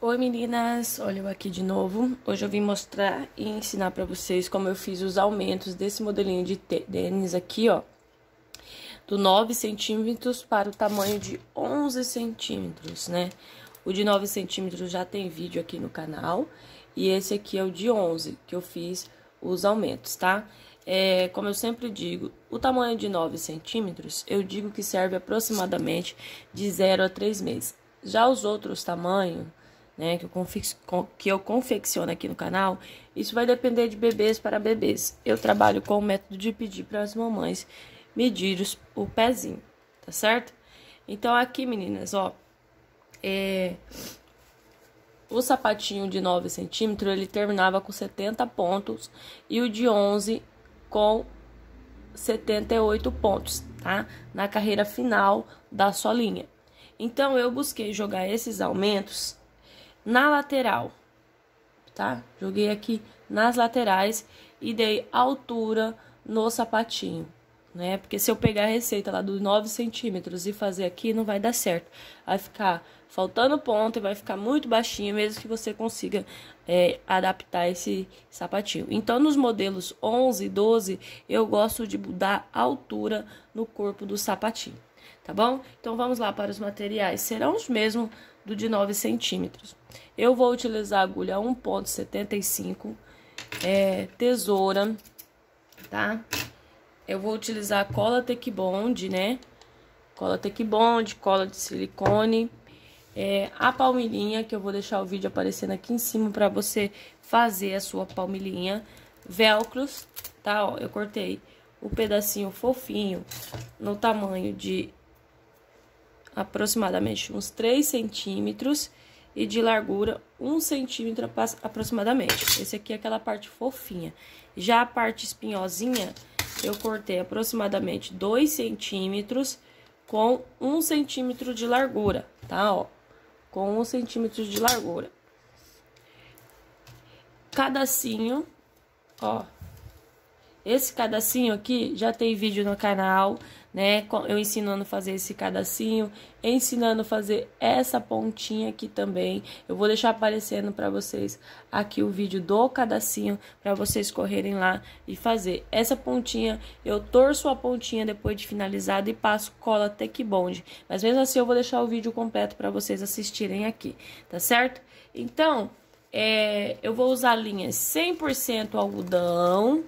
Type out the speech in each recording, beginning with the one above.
Oi meninas, olha eu aqui de novo. Hoje eu vim mostrar e ensinar pra vocês como eu fiz os aumentos desse modelinho de tênis aqui, ó. Do 9 centímetros para o tamanho de 11 centímetros, né? O de 9 centímetros já tem vídeo aqui no canal. E esse aqui é o de 11, que eu fiz os aumentos, tá? É, como eu sempre digo, o tamanho de 9 centímetros, eu digo que serve aproximadamente de 0 a 3 meses. Já os outros tamanhos né, que eu, que eu confecciono aqui no canal, isso vai depender de bebês para bebês. Eu trabalho com o método de pedir para as mamães medir os, o pezinho, tá certo? Então, aqui, meninas, ó, é, o sapatinho de 9 centímetros, ele terminava com 70 pontos e o de 11 com 78 pontos, tá? Na carreira final da solinha. Então, eu busquei jogar esses aumentos na lateral, tá? Joguei aqui nas laterais e dei altura no sapatinho, né? Porque se eu pegar a receita lá dos 9 centímetros e fazer aqui, não vai dar certo. Vai ficar faltando ponto e vai ficar muito baixinho, mesmo que você consiga é, adaptar esse sapatinho. Então, nos modelos 11 e 12, eu gosto de dar altura no corpo do sapatinho, tá bom? Então, vamos lá para os materiais. Serão os mesmos do de 9 centímetros. Eu vou utilizar agulha 1.75, é, tesoura, tá? Eu vou utilizar cola Tec Bond, né? Cola Tec Bond, cola de silicone, é, a palmilhinha, que eu vou deixar o vídeo aparecendo aqui em cima para você fazer a sua palmilhinha. Velcros, tá? Ó, eu cortei o pedacinho fofinho no tamanho de aproximadamente uns 3 centímetros e de largura 1 centímetro aproximadamente. Esse aqui é aquela parte fofinha. Já a parte espinhosinha, eu cortei aproximadamente 2 centímetros com 1 centímetro de largura, tá? Ó, com 1 centímetro de largura. Cadacinho, ó, esse cadacinho aqui já tem vídeo no canal, né? Eu ensinando a fazer esse cadacinho, ensinando a fazer essa pontinha aqui também. Eu vou deixar aparecendo para vocês aqui o vídeo do cadacinho para vocês correrem lá e fazer. Essa pontinha, eu torço a pontinha depois de finalizado e passo cola Tec Bond. Mas mesmo assim eu vou deixar o vídeo completo para vocês assistirem aqui, tá certo? Então, é, eu vou usar linhas 100% algodão,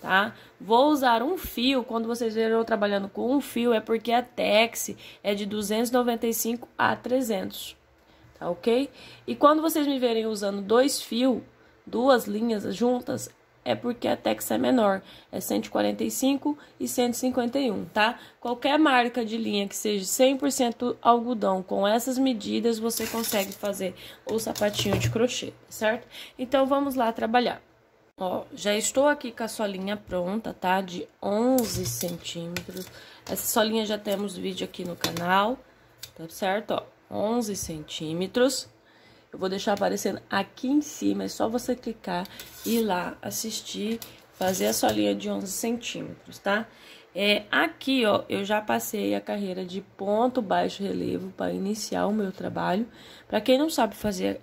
tá? Vou usar um fio, quando vocês verem eu trabalhando com um fio, é porque a Tex é de 295 a 300, tá ok? E quando vocês me verem usando dois fios, duas linhas juntas, é porque a Tex é menor, é 145 e 151, tá? Qualquer marca de linha que seja 100% algodão com essas medidas, você consegue fazer o sapatinho de crochê, certo? Então, vamos lá trabalhar. Ó, já estou aqui com a solinha pronta, tá? De 11 centímetros. Essa solinha já temos vídeo aqui no canal, tá certo? Ó, 11 centímetros. Eu vou deixar aparecendo aqui em cima, é só você clicar e ir lá assistir, fazer a solinha de 11 centímetros, tá? É, aqui, ó, eu já passei a carreira de ponto baixo relevo para iniciar o meu trabalho. Para quem não sabe fazer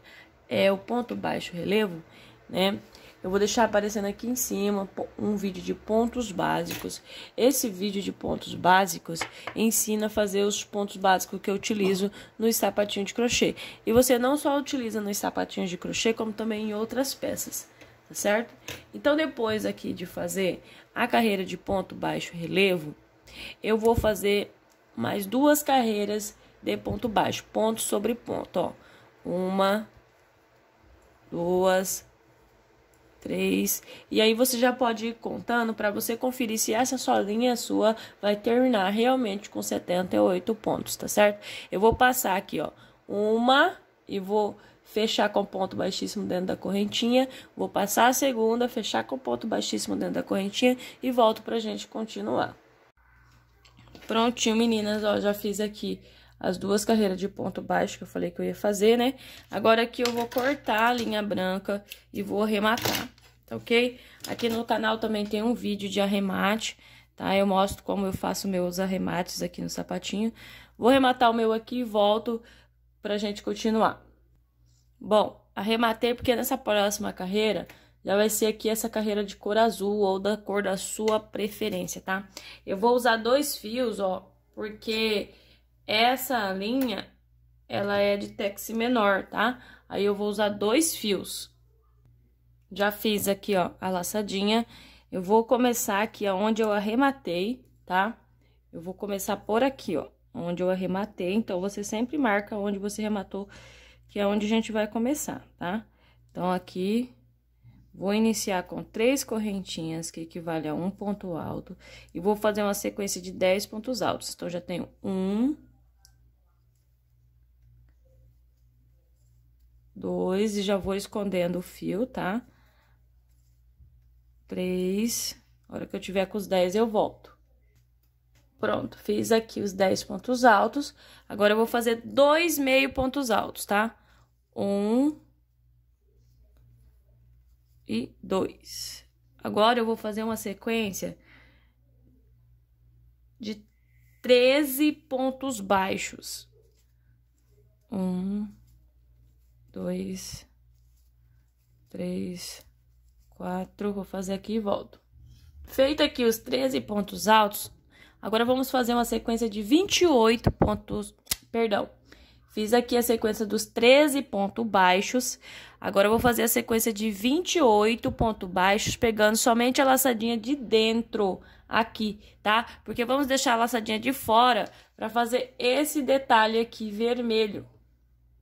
é, o ponto baixo relevo, né? Eu vou deixar aparecendo aqui em cima um vídeo de pontos básicos. Esse vídeo de pontos básicos ensina a fazer os pontos básicos que eu utilizo no sapatinho de crochê. E você não só utiliza nos sapatinhos de crochê, como também em outras peças, tá certo? Então, depois aqui de fazer a carreira de ponto baixo relevo, eu vou fazer mais duas carreiras de ponto baixo, ponto sobre ponto, ó. Uma, duas, três. E aí você já pode ir contando para você conferir se essa solinha sua vai terminar realmente com 78 pontos, tá certo? Eu vou passar aqui, ó, uma e vou fechar com ponto baixíssimo dentro da correntinha, vou passar a segunda, fechar com ponto baixíssimo dentro da correntinha e volto pra gente continuar. Prontinho, meninas, ó, já fiz aqui as duas carreiras de ponto baixo que eu falei que eu ia fazer, né? Agora aqui eu vou cortar a linha branca e vou arrematar, tá ok? Aqui no canal também tem um vídeo de arremate, tá? Eu mostro como eu faço meus arremates aqui no sapatinho. Vou arrematar o meu aqui e volto pra gente continuar. Bom, arrematei porque nessa próxima carreira já vai ser aqui essa carreira de cor azul ou da cor da sua preferência, tá? Eu vou usar dois fios, ó, porque essa linha, ela é de texi menor, tá? Aí eu vou usar dois fios. Já fiz aqui, ó, a laçadinha. Eu vou começar aqui aonde eu arrematei, tá? Eu vou começar por aqui, ó, onde eu arrematei. Então, você sempre marca onde você rematou, que é onde a gente vai começar, tá? Então, aqui Vou iniciar com três correntinhas, que equivale a um ponto alto, e vou fazer uma sequência de dez pontos altos. Então, já tenho um, dois, e já vou escondendo o fio, tá? Três, a hora que eu tiver com os dez, eu volto. Pronto, fiz aqui os dez pontos altos. Agora, eu vou fazer dois meio pontos altos, tá? Um, e dois. Agora, eu vou fazer uma sequência de 13 pontos baixos. Um, dois, três, quatro. Vou fazer aqui e volto. Feito aqui os 13 pontos altos, agora vamos fazer uma sequência de 28 pontos, perdão, Fiz aqui a sequência dos 13 pontos baixos. Agora, vou fazer a sequência de 28 pontos baixos, pegando somente a laçadinha de dentro aqui, tá? Porque vamos deixar a laçadinha de fora para fazer esse detalhe aqui vermelho,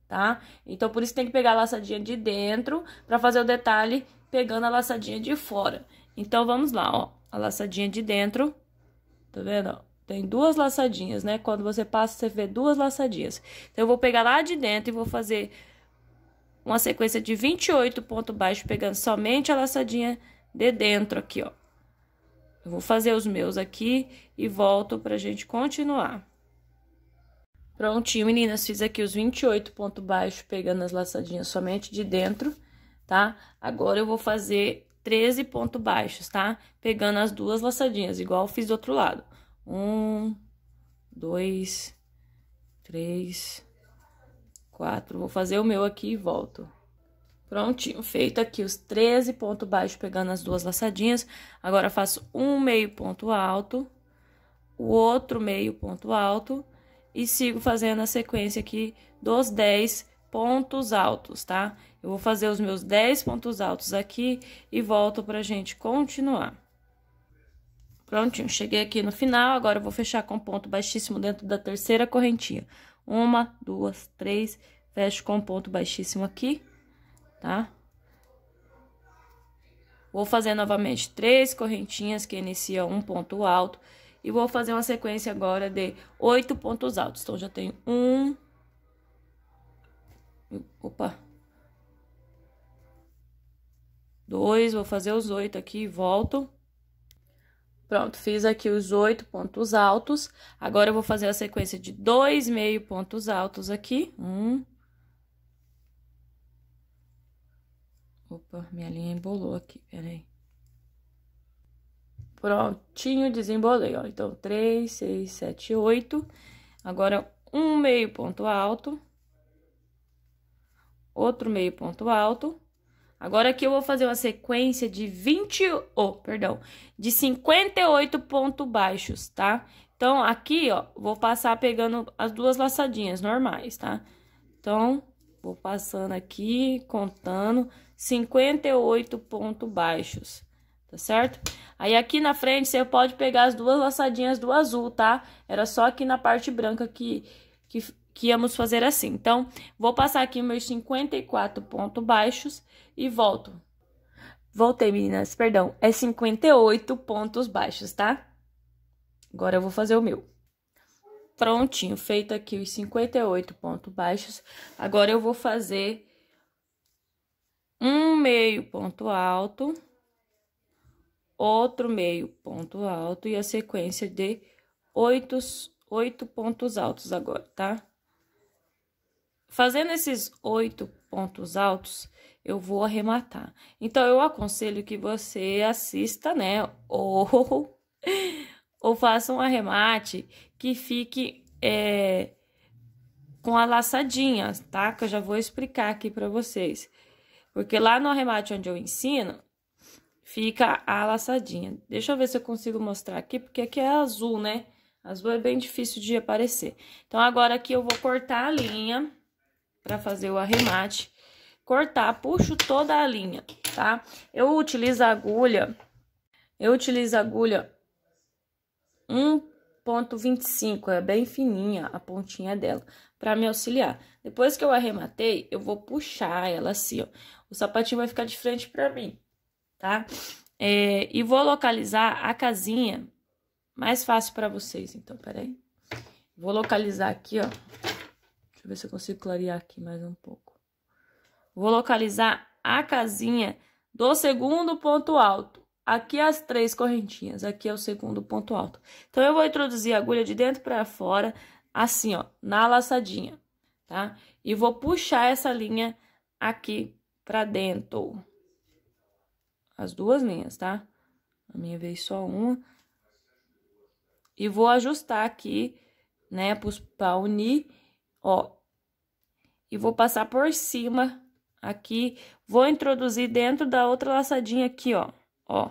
tá? Então, por isso tem que pegar a laçadinha de dentro para fazer o detalhe pegando a laçadinha de fora. Então, vamos lá, ó. A laçadinha de dentro, tá vendo, ó? Tem duas laçadinhas, né? Quando você passa, você vê duas laçadinhas. Então, eu vou pegar lá de dentro e vou fazer uma sequência de 28 pontos baixos, pegando somente a laçadinha de dentro aqui, ó. Eu vou fazer os meus aqui e volto pra gente continuar. Prontinho, meninas, fiz aqui os 28 pontos baixos, pegando as laçadinhas somente de dentro, tá? Agora, eu vou fazer 13 pontos baixos, tá? Pegando as duas laçadinhas, igual fiz do outro lado. Um, dois, três, quatro. Vou fazer o meu aqui e volto. Prontinho, feito aqui os 13 pontos baixos, pegando as duas laçadinhas. Agora, faço um meio ponto alto, o outro meio ponto alto e sigo fazendo a sequência aqui dos 10 pontos altos, tá? Eu vou fazer os meus 10 pontos altos aqui e volto pra gente continuar. Prontinho, cheguei aqui no final, agora eu vou fechar com ponto baixíssimo dentro da terceira correntinha. Uma, duas, três, fecho com ponto baixíssimo aqui, tá? Vou fazer novamente três correntinhas que iniciam um ponto alto. E vou fazer uma sequência agora de oito pontos altos. Então, já tenho um... Opa! Dois, vou fazer os oito aqui e volto. Pronto, fiz aqui os oito pontos altos. Agora, eu vou fazer a sequência de dois meio pontos altos aqui. Um. Opa, minha linha embolou aqui, peraí. Prontinho, desembolei, ó. Então, três, seis, sete, oito. Agora, um meio ponto alto. Outro meio ponto alto. Agora aqui eu vou fazer uma sequência de 20, oh, perdão, de 58 pontos baixos, tá? Então, aqui, ó, vou passar pegando as duas laçadinhas normais, tá? Então, vou passando aqui, contando 58 pontos baixos, tá certo? Aí, aqui na frente, você pode pegar as duas laçadinhas do azul, tá? Era só aqui na parte branca que, que, que íamos fazer assim. Então, vou passar aqui meus 54 pontos baixos e volto. Voltei, meninas, perdão, é 58 pontos baixos, tá? Agora eu vou fazer o meu. Prontinho, feito aqui os 58 pontos baixos. Agora eu vou fazer um meio ponto alto, outro meio ponto alto e a sequência de oito, oito pontos altos agora, tá? Fazendo esses oito pontos altos, eu vou arrematar. Então, eu aconselho que você assista, né? Ou, ou faça um arremate que fique é, com a laçadinha, tá? Que eu já vou explicar aqui para vocês. Porque lá no arremate onde eu ensino, fica a laçadinha. Deixa eu ver se eu consigo mostrar aqui, porque aqui é azul, né? Azul é bem difícil de aparecer. Então, agora aqui eu vou cortar a linha para fazer o arremate. Cortar, puxo toda a linha, tá? Eu utilizo a agulha, eu utilizo a agulha 1.25, é bem fininha a pontinha dela, para me auxiliar. Depois que eu arrematei, eu vou puxar ela assim, ó. O sapatinho vai ficar de frente para mim, tá? É, e vou localizar a casinha mais fácil para vocês, então, peraí. Vou localizar aqui, ó. Deixa eu ver se eu consigo clarear aqui mais um pouco. Vou localizar a casinha do segundo ponto alto. Aqui as três correntinhas, aqui é o segundo ponto alto. Então, eu vou introduzir a agulha de dentro para fora, assim, ó, na laçadinha, tá? E vou puxar essa linha aqui para dentro. As duas linhas, tá? A minha vez só uma. E vou ajustar aqui, né, para unir, ó. E vou passar por cima aqui, vou introduzir dentro da outra laçadinha aqui, ó, ó.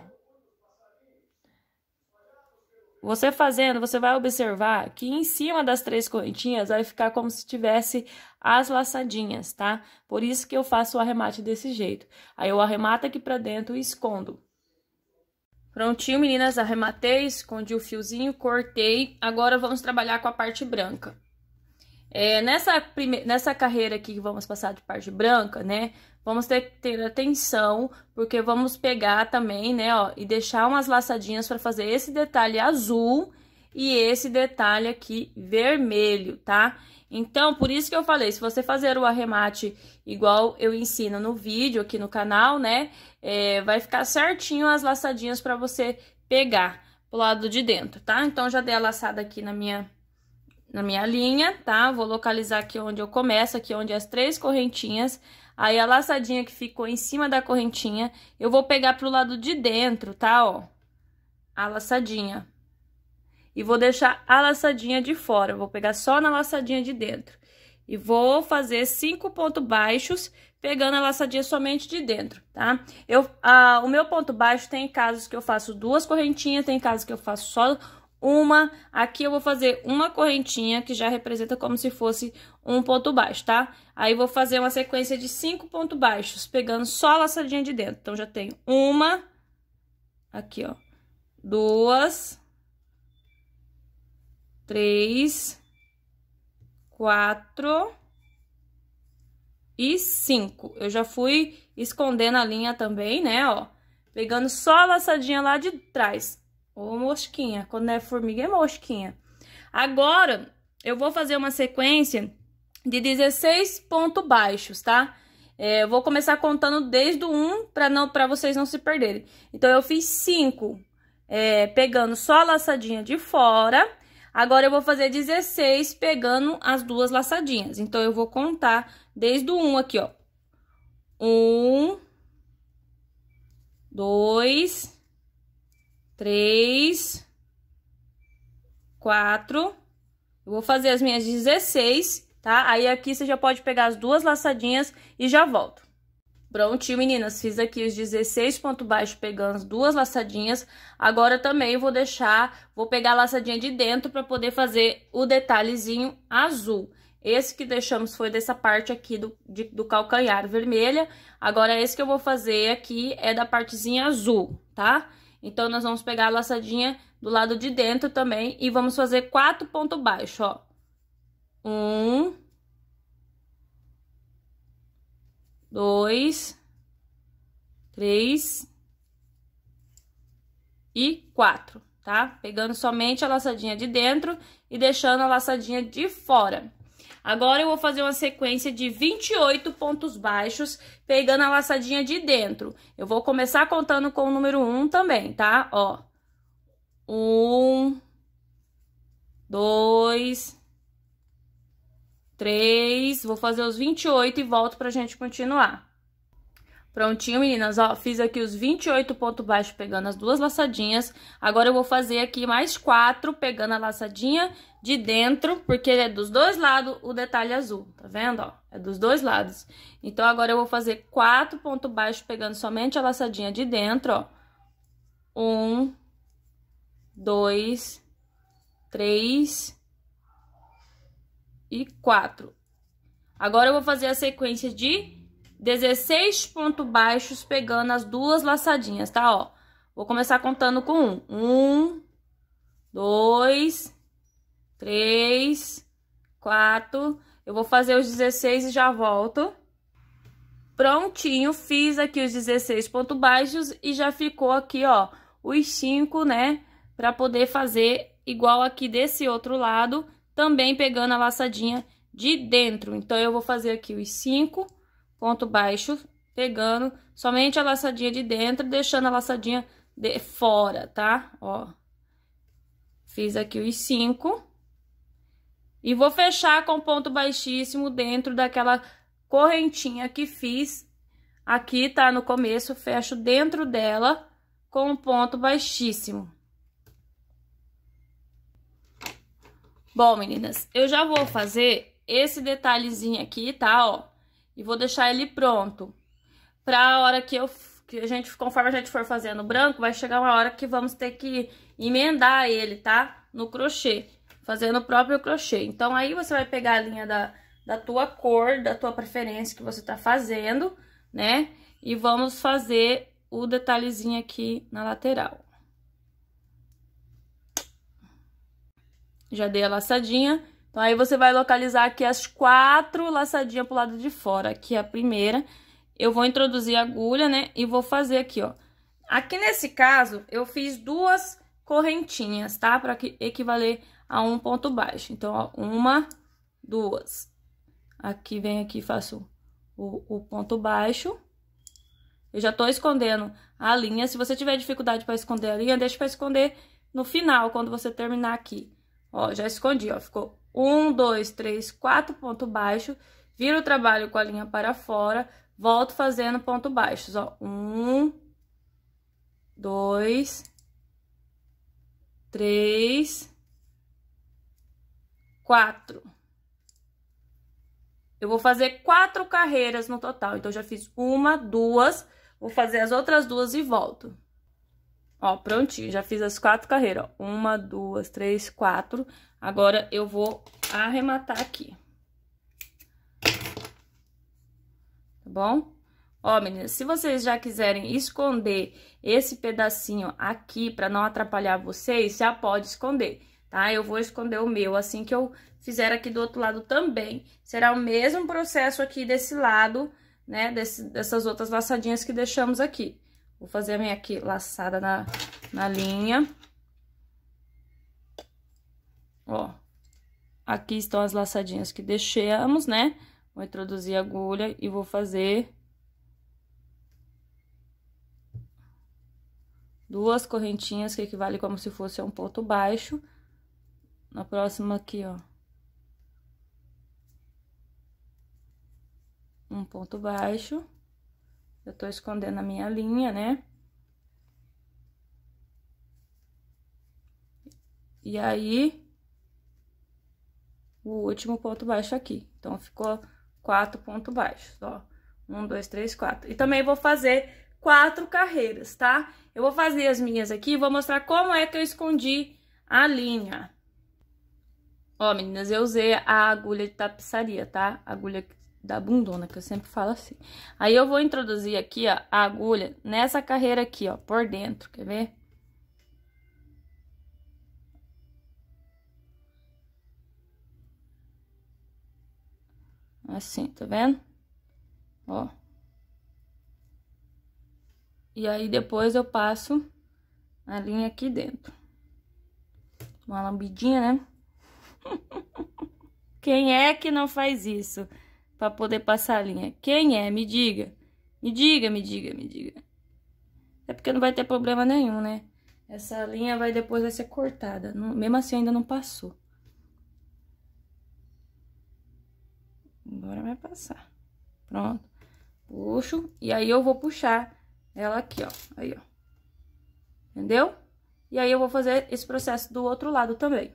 Você fazendo, você vai observar que em cima das três correntinhas vai ficar como se tivesse as laçadinhas, tá? Por isso que eu faço o arremate desse jeito. Aí eu arremato aqui pra dentro e escondo. Prontinho, meninas, arrematei, escondi o fiozinho, cortei. Agora vamos trabalhar com a parte branca. É, nessa, prime... nessa carreira aqui que vamos passar de parte branca, né? Vamos ter ter atenção, porque vamos pegar também, né, ó, e deixar umas laçadinhas para fazer esse detalhe azul e esse detalhe aqui vermelho, tá? Então, por isso que eu falei, se você fazer o arremate igual eu ensino no vídeo aqui no canal, né, é, vai ficar certinho as laçadinhas para você pegar pro lado de dentro, tá? Então, já dei a laçada aqui na minha na minha linha, tá? Vou localizar aqui onde eu começo, aqui onde as três correntinhas. Aí, a laçadinha que ficou em cima da correntinha, eu vou pegar pro lado de dentro, tá? Ó, a laçadinha. E vou deixar a laçadinha de fora, vou pegar só na laçadinha de dentro. E vou fazer cinco pontos baixos, pegando a laçadinha somente de dentro, tá? Eu, a, o meu ponto baixo tem casos que eu faço duas correntinhas, tem casos que eu faço só uma. Aqui eu vou fazer uma correntinha, que já representa como se fosse um ponto baixo, tá? Aí, vou fazer uma sequência de cinco pontos baixos, pegando só a laçadinha de dentro. Então, já tenho uma, aqui, ó, duas, três, quatro e cinco. Eu já fui escondendo a linha também, né, ó, pegando só a laçadinha lá de trás. Ou mosquinha. Quando é formiga, é mosquinha. Agora, eu vou fazer uma sequência de 16 pontos baixos, tá? É, eu vou começar contando desde o 1 para não vocês não se perderem. Então, eu fiz 5 é, pegando só a laçadinha de fora. Agora, eu vou fazer 16 pegando as duas laçadinhas. Então, eu vou contar desde o 1 aqui, ó. 1, 2, três, quatro. Eu vou fazer as minhas 16, tá? Aí aqui você já pode pegar as duas laçadinhas e já volto. Prontinho, meninas, fiz aqui os 16 pontos baixos pegando as duas laçadinhas. Agora também vou deixar, vou pegar a laçadinha de dentro para poder fazer o detalhezinho azul. Esse que deixamos foi dessa parte aqui do, de, do calcanhar vermelha. Agora, esse que eu vou fazer aqui é da partezinha azul, tá? Então, nós vamos pegar a laçadinha do lado de dentro também e vamos fazer quatro pontos baixos, ó. Um. Dois. Três. E quatro, tá? Pegando somente a laçadinha de dentro e deixando a laçadinha de fora. Agora, eu vou fazer uma sequência de 28 pontos baixos, pegando a laçadinha de dentro. Eu vou começar contando com o número 1 também, tá? Ó. 1, dois, três, vou fazer os 28 e volto pra gente continuar. Prontinho, meninas, ó, fiz aqui os 28 pontos baixos pegando as duas laçadinhas. Agora eu vou fazer aqui mais quatro pegando a laçadinha de dentro, porque é dos dois lados o detalhe azul, tá vendo, ó? É dos dois lados. Então, agora eu vou fazer quatro pontos baixos pegando somente a laçadinha de dentro, ó. Um, dois, três e quatro. Agora eu vou fazer a sequência de 16 pontos baixos pegando as duas laçadinhas, tá? Ó, vou começar contando com um. Um, dois, três, quatro. Eu vou fazer os 16 e já volto. Prontinho, fiz aqui os 16 pontos baixos e já ficou aqui, ó, os 5, né? Pra poder fazer igual aqui desse outro lado, também pegando a laçadinha de dentro. Então, eu vou fazer aqui os 5 ponto baixo, pegando somente a laçadinha de dentro, deixando a laçadinha de fora, tá? Ó. Fiz aqui os cinco. E vou fechar com ponto baixíssimo dentro daquela correntinha que fiz. Aqui, tá? No começo, fecho dentro dela com um ponto baixíssimo. Bom, meninas, eu já vou fazer esse detalhezinho aqui, tá? Ó, e vou deixar ele pronto. Pra hora que eu que a gente, conforme a gente for fazendo branco, vai chegar uma hora que vamos ter que emendar ele, tá? No crochê, fazendo o próprio crochê. Então, aí você vai pegar a linha da, da tua cor, da tua preferência que você tá fazendo, né? E vamos fazer o detalhezinho aqui na lateral. Já dei a laçadinha. Então, aí você vai localizar aqui as quatro laçadinhas pro lado de fora. Aqui a primeira. Eu vou introduzir a agulha, né? E vou fazer aqui, ó. Aqui nesse caso, eu fiz duas correntinhas, tá? Pra equivaler a um ponto baixo. Então, ó, uma, duas. Aqui, vem aqui, faço o, o ponto baixo. Eu já tô escondendo a linha. Se você tiver dificuldade para esconder a linha, deixa para esconder no final, quando você terminar aqui. Ó, já escondi, ó. Ficou um, dois, três, quatro ponto baixo, viro o trabalho com a linha para fora, volto fazendo ponto baixos, ó. Um, dois, três, quatro. Eu vou fazer quatro carreiras no total, então, já fiz uma, duas, vou fazer as outras duas e volto. Ó, prontinho, já fiz as quatro carreiras, ó. Uma, duas, três, quatro. Agora, eu vou arrematar aqui. Tá bom? Ó, meninas, se vocês já quiserem esconder esse pedacinho aqui pra não atrapalhar vocês, já pode esconder, tá? Eu vou esconder o meu assim que eu fizer aqui do outro lado também. Será o mesmo processo aqui desse lado, né? Desse, dessas outras laçadinhas que deixamos aqui. Vou fazer a minha aqui laçada na, na linha. Ó, aqui estão as laçadinhas que deixamos, né? Vou introduzir a agulha e vou fazer... Duas correntinhas, que equivale como se fosse um ponto baixo. Na próxima aqui, ó. Um ponto baixo. Eu tô escondendo a minha linha, né? E aí, o último ponto baixo aqui. Então, ficou quatro pontos baixos, ó. Um, dois, três, quatro. E também vou fazer quatro carreiras, tá? Eu vou fazer as minhas aqui e vou mostrar como é que eu escondi a linha. Ó, meninas, eu usei a agulha de tapeçaria, tá? Agulha da bundona, que eu sempre falo assim. Aí, eu vou introduzir aqui, ó, a agulha nessa carreira aqui, ó, por dentro, quer ver? Assim, tá vendo? Ó. E aí, depois eu passo a linha aqui dentro. Uma lambidinha, né? Quem é que não faz isso para poder passar a linha? Quem é? Me diga. Me diga, me diga, me diga. É porque não vai ter problema nenhum, né? Essa linha vai depois vai ser cortada. Não, mesmo assim ainda não passou. Agora vai passar. Pronto. Puxo. E aí eu vou puxar ela aqui, ó. Aí, ó. Entendeu? E aí eu vou fazer esse processo do outro lado também.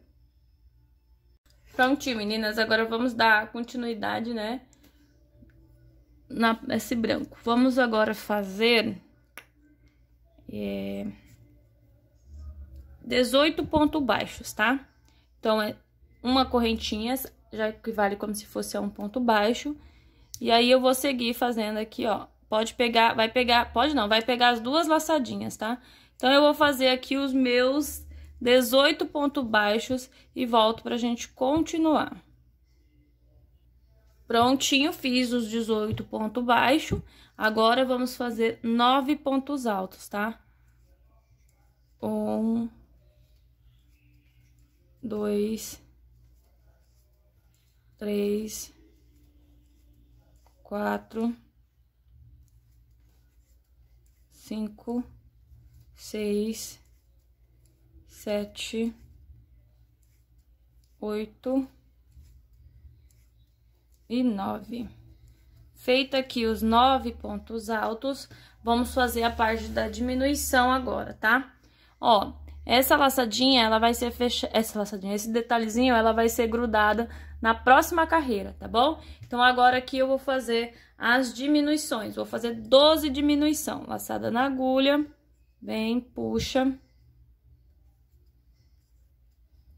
Prontinho, meninas. Agora, vamos dar continuidade, né? Na, branco. Vamos agora fazer... É, 18 pontos baixos, tá? Então, é uma correntinha, já equivale como se fosse a um ponto baixo. E aí, eu vou seguir fazendo aqui, ó. Pode pegar, vai pegar, pode não, vai pegar as duas laçadinhas, tá? Então, eu vou fazer aqui os meus 18 pontos baixos e volto pra gente continuar. Prontinho, fiz os 18 pontos baixos. Agora, vamos fazer nove pontos altos, tá? Um, dois, três, quatro, cinco, seis, sete, oito e nove. Feito aqui os nove pontos altos, vamos fazer a parte da diminuição agora, tá? Ó, essa laçadinha, ela vai ser fechada, essa laçadinha, esse detalhezinho, ela vai ser grudada na próxima carreira, tá bom? Então, agora aqui eu vou fazer as diminuições. Vou fazer 12 diminuição. Laçada na agulha, vem, puxa.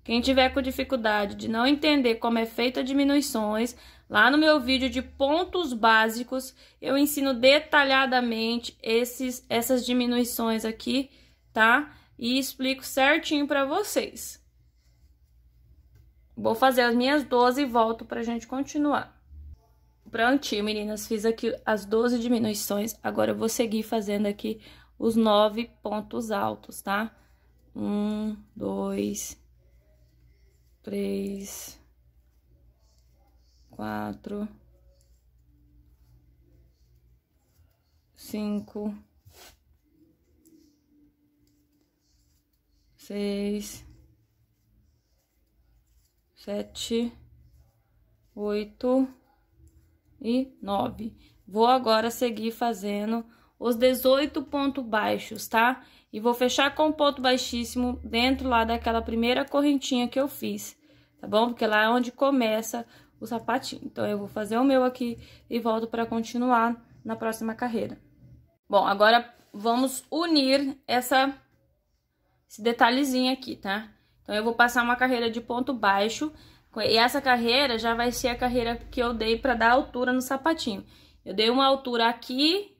Quem tiver com dificuldade de não entender como é feita diminuições, lá no meu vídeo de pontos básicos, eu ensino detalhadamente esses, essas diminuições aqui, tá? e explico certinho para vocês. Vou fazer as minhas 12 e volto pra gente continuar. Prontinho, meninas, fiz aqui as 12 diminuições, agora eu vou seguir fazendo aqui os 9 pontos altos, tá? Um, dois, três, quatro, cinco, seis, sete, oito e nove. Vou agora seguir fazendo os 18 pontos baixos, tá? E vou fechar com ponto baixíssimo dentro lá daquela primeira correntinha que eu fiz, tá bom? Porque lá é onde começa o sapatinho. Então, eu vou fazer o meu aqui e volto para continuar na próxima carreira. Bom, agora vamos unir essa esse detalhezinho aqui, tá? Então, eu vou passar uma carreira de ponto baixo, e essa carreira já vai ser a carreira que eu dei pra dar altura no sapatinho. Eu dei uma altura aqui,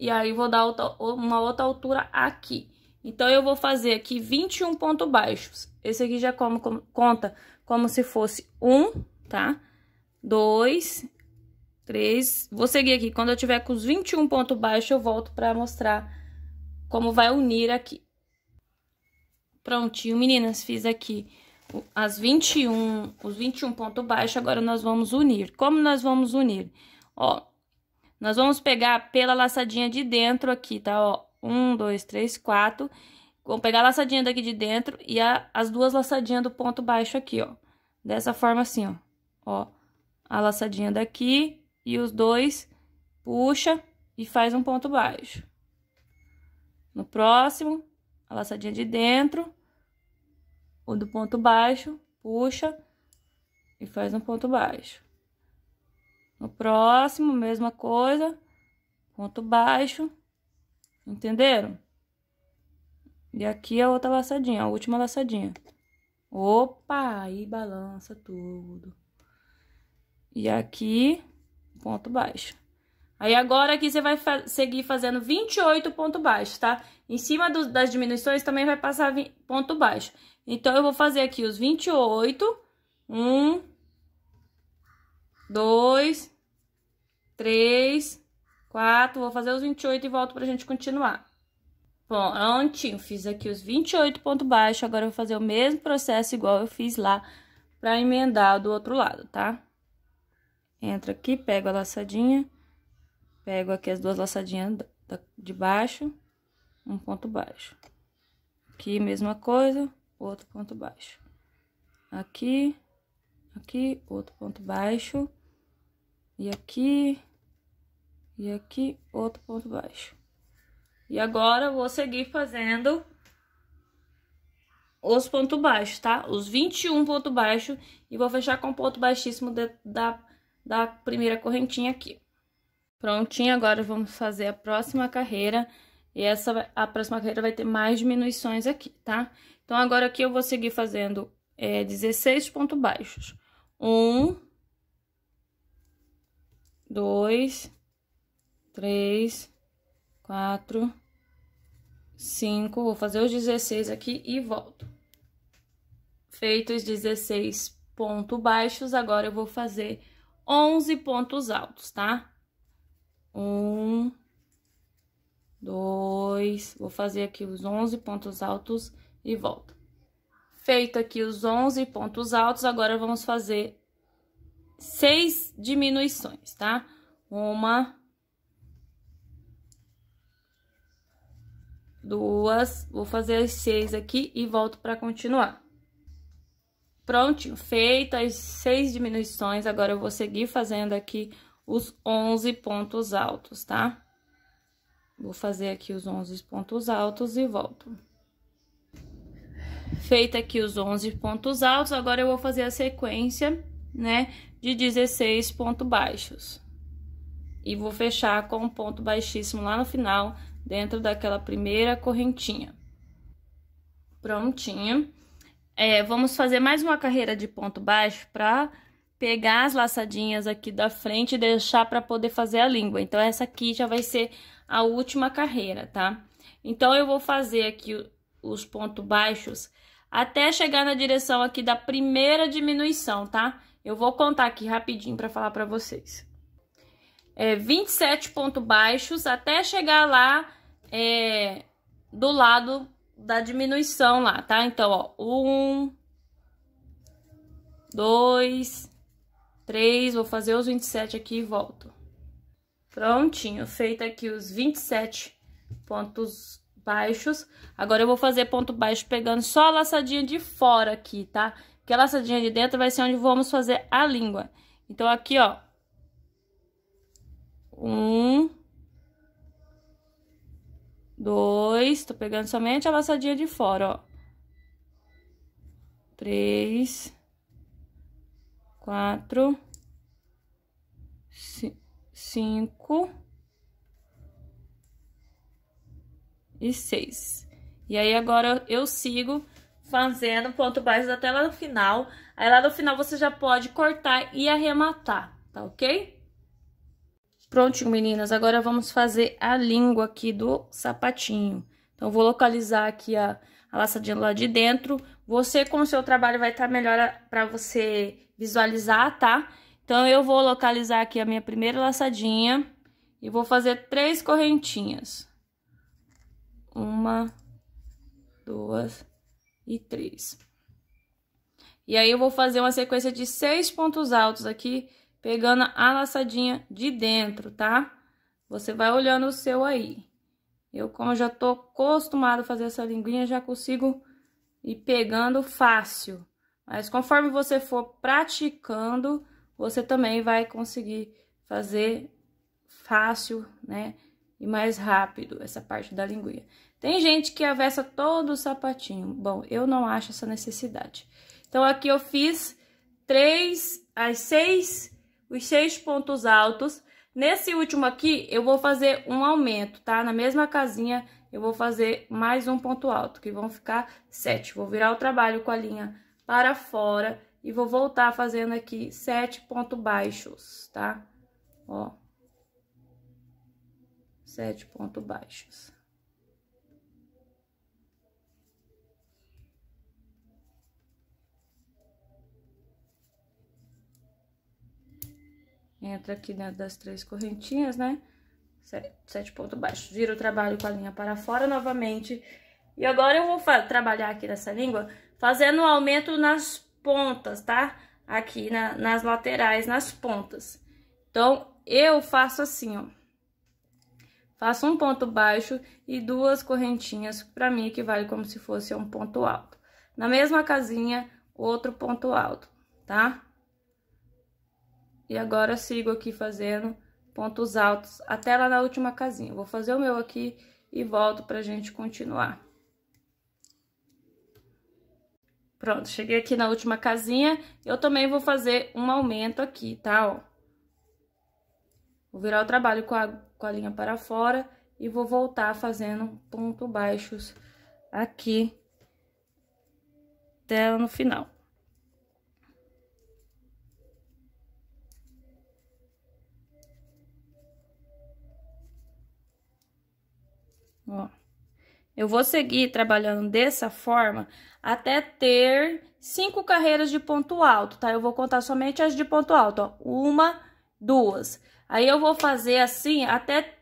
e aí vou dar uma outra altura aqui. Então, eu vou fazer aqui 21 pontos baixos. Esse aqui já como, como, conta como se fosse um, tá? Dois, três. Vou seguir aqui. Quando eu tiver com os 21 pontos baixos, eu volto pra mostrar como vai unir aqui. Prontinho, meninas, fiz aqui as 21, os 21 pontos baixos, agora nós vamos unir. Como nós vamos unir? Ó, nós vamos pegar pela laçadinha de dentro aqui, tá? Ó, um, dois, três, quatro. Vamos pegar a laçadinha daqui de dentro e a, as duas laçadinhas do ponto baixo aqui, ó. Dessa forma assim, ó. Ó, a laçadinha daqui e os dois puxa e faz um ponto baixo. No próximo, a laçadinha de dentro o do ponto baixo, puxa e faz um ponto baixo. No próximo, mesma coisa, ponto baixo, entenderam? E aqui a outra laçadinha, a última laçadinha. Opa, aí balança tudo. E aqui, ponto baixo. Aí agora aqui você vai fa seguir fazendo 28 ponto baixo, tá? Em cima do, das diminuições também vai passar ponto baixo. Então, eu vou fazer aqui os 28. Um, dois, três, quatro. Vou fazer os 28 e volto pra gente continuar. Prontinho, fiz aqui os 28 pontos baixos. Agora, eu vou fazer o mesmo processo igual eu fiz lá pra emendar do outro lado, tá? Entra aqui, pego a laçadinha, pego aqui as duas laçadinhas de baixo, um ponto baixo. Aqui, mesma coisa, outro ponto baixo. Aqui, aqui, outro ponto baixo, e aqui, e aqui, outro ponto baixo. E agora, eu vou seguir fazendo os pontos baixos, tá? Os 21 pontos baixos e vou fechar com ponto baixíssimo de, da, da primeira correntinha aqui. Prontinho, agora vamos fazer a próxima carreira. E essa, a próxima carreira vai ter mais diminuições aqui, tá? Então, agora aqui eu vou seguir fazendo é, 16 pontos baixos. Um, dois, três, quatro, cinco. Vou fazer os 16 aqui e volto. Feitos 16 pontos baixos, agora eu vou fazer 11 pontos altos, tá? Um, dois, vou fazer aqui os 11 pontos altos e volto. Feito aqui os 11 pontos altos, agora vamos fazer seis diminuições, tá? Uma, duas, vou fazer as seis aqui e volto para continuar. Prontinho, feito as seis diminuições, agora eu vou seguir fazendo aqui os 11 pontos altos, tá? Vou fazer aqui os 11 pontos altos e volto. Feita aqui os 11 pontos altos, agora eu vou fazer a sequência, né, de 16 pontos baixos. E vou fechar com um ponto baixíssimo lá no final, dentro daquela primeira correntinha. Prontinho. É, vamos fazer mais uma carreira de ponto baixo para pegar as laçadinhas aqui da frente e deixar para poder fazer a língua. Então, essa aqui já vai ser a última carreira, tá? Então, eu vou fazer aqui os pontos baixos até chegar na direção aqui da primeira diminuição, tá? Eu vou contar aqui rapidinho para falar para vocês. É 27 pontos baixos até chegar lá é, do lado da diminuição lá, tá? Então, ó, um, dois, 3, vou fazer os 27 aqui e volto. Prontinho, feito aqui os 27 pontos baixos. Agora, eu vou fazer ponto baixo pegando só a laçadinha de fora aqui, tá? Porque a laçadinha de dentro vai ser onde vamos fazer a língua. Então, aqui, ó. Um. Dois. Tô pegando somente a laçadinha de fora, ó. Três quatro, cinco e seis. E aí, agora eu sigo fazendo ponto baixo até lá no final. Aí, lá no final, você já pode cortar e arrematar, tá ok? Prontinho, meninas. Agora, vamos fazer a língua aqui do sapatinho. Então, vou localizar aqui a, a laçadinha lá de dentro. Você, com o seu trabalho, vai estar tá melhor para você visualizar, tá? Então, eu vou localizar aqui a minha primeira laçadinha e vou fazer três correntinhas. Uma, duas e três. E aí, eu vou fazer uma sequência de seis pontos altos aqui, pegando a laçadinha de dentro, tá? Você vai olhando o seu aí. Eu, como já tô acostumado a fazer essa linguinha, já consigo ir pegando fácil. Mas conforme você for praticando, você também vai conseguir fazer fácil, né? E mais rápido essa parte da linguinha. Tem gente que avessa todo o sapatinho. Bom, eu não acho essa necessidade. Então, aqui eu fiz três, as seis, os seis pontos altos. Nesse último aqui, eu vou fazer um aumento, tá? Na mesma casinha, eu vou fazer mais um ponto alto, que vão ficar sete. Vou virar o trabalho com a linha para fora e vou voltar fazendo aqui sete pontos baixos, tá? Ó. Sete pontos baixos. Entra aqui dentro das três correntinhas, né? Sete, sete pontos baixos. Vira o trabalho com a linha para fora novamente. E agora eu vou trabalhar aqui nessa língua fazendo um aumento nas pontas, tá? Aqui na, nas laterais, nas pontas. Então, eu faço assim, ó. Faço um ponto baixo e duas correntinhas, pra mim equivale como se fosse um ponto alto. Na mesma casinha, outro ponto alto, tá? E agora sigo aqui fazendo pontos altos até lá na última casinha. Vou fazer o meu aqui e volto pra gente continuar. Pronto, cheguei aqui na última casinha. Eu também vou fazer um aumento aqui, tá? Ó. Vou virar o trabalho com a, com a linha para fora e vou voltar fazendo ponto baixos aqui até no final. Ó. Eu vou seguir trabalhando dessa forma até ter cinco carreiras de ponto alto, tá? Eu vou contar somente as de ponto alto, ó. Uma, duas. Aí eu vou fazer assim até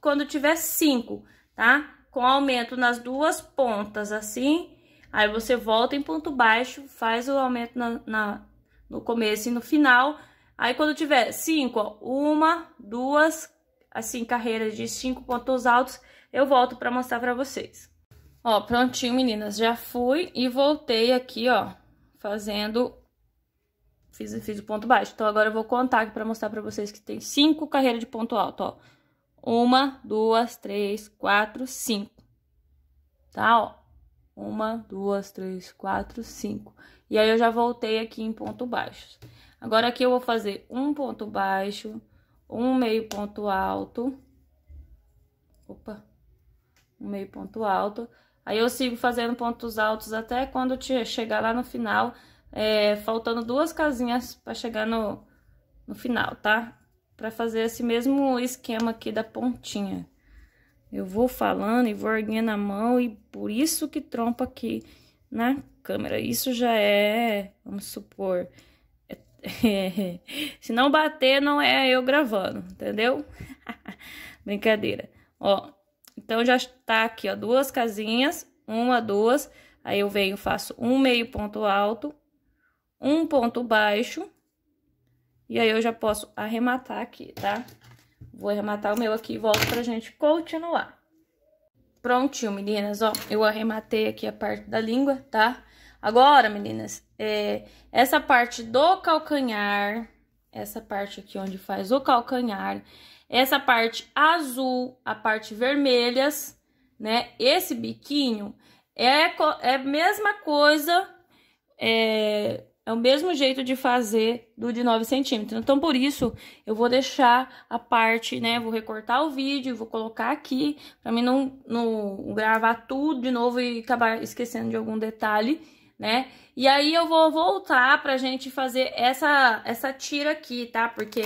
quando tiver cinco, tá? Com aumento nas duas pontas, assim. Aí você volta em ponto baixo, faz o aumento na, na no começo e no final. Aí quando tiver cinco, ó, uma, duas, assim, carreiras de cinco pontos altos, eu volto para mostrar para vocês. Ó, prontinho, meninas, já fui e voltei aqui, ó, fazendo... Fiz, fiz o ponto baixo. Então, agora eu vou contar aqui para mostrar para vocês que tem cinco carreiras de ponto alto, ó. Uma, duas, três, quatro, cinco. Tá, ó. Uma, duas, três, quatro, cinco. E aí, eu já voltei aqui em ponto baixo. Agora, aqui eu vou fazer um ponto baixo, um meio ponto alto. Opa. Um meio ponto alto. Aí, eu sigo fazendo pontos altos até quando chegar lá no final, é, faltando duas casinhas para chegar no, no final, tá? para fazer esse mesmo esquema aqui da pontinha. Eu vou falando e vou erguendo a mão e por isso que trompa aqui na câmera. Isso já é, vamos supor, é, é, se não bater não é eu gravando, entendeu? Brincadeira. Ó, então já tá aqui, ó, duas casinhas, uma, duas, aí eu venho, faço um meio ponto alto, um ponto baixo, e aí, eu já posso arrematar aqui, tá? Vou arrematar o meu aqui e volto pra gente continuar. Prontinho, meninas, ó, eu arrematei aqui a parte da língua, tá? Agora, meninas, é, essa parte do calcanhar, essa parte aqui onde faz o calcanhar, essa parte azul, a parte vermelhas, né? Esse biquinho é, é a mesma coisa, é, é o mesmo jeito de fazer do de 9 centímetros. Então, por isso, eu vou deixar a parte, né? Vou recortar o vídeo, vou colocar aqui, pra mim não, não gravar tudo de novo e acabar esquecendo de algum detalhe, né? E aí, eu vou voltar pra gente fazer essa, essa tira aqui, tá? Porque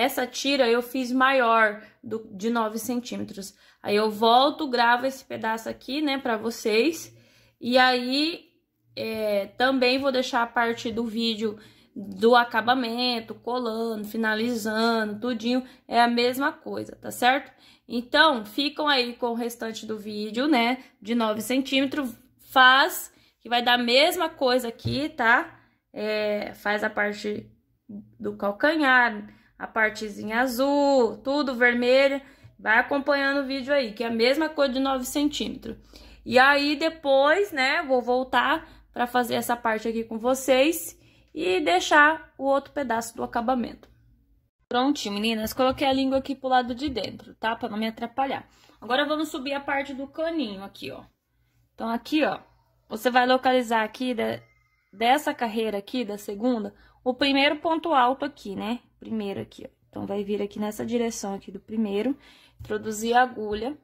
essa tira eu fiz maior do, de 9 centímetros. Aí, eu volto, gravo esse pedaço aqui, né, pra vocês. E aí, é, também vou deixar a parte do vídeo do acabamento, colando, finalizando, tudinho, é a mesma coisa, tá certo? Então, ficam aí com o restante do vídeo, né, de 9 centímetros, faz, que vai dar a mesma coisa aqui, tá? É, faz a parte do calcanhar, a partezinha azul, tudo vermelho, vai acompanhando o vídeo aí, que é a mesma coisa de 9 centímetros. E aí, depois, né, vou voltar para fazer essa parte aqui com vocês e deixar o outro pedaço do acabamento. Prontinho, meninas, coloquei a língua aqui pro lado de dentro, tá? Pra não me atrapalhar. Agora, vamos subir a parte do caninho aqui, ó. Então, aqui, ó, você vai localizar aqui da, dessa carreira aqui, da segunda, o primeiro ponto alto aqui, né? Primeiro aqui, ó. Então, vai vir aqui nessa direção aqui do primeiro, introduzir a agulha,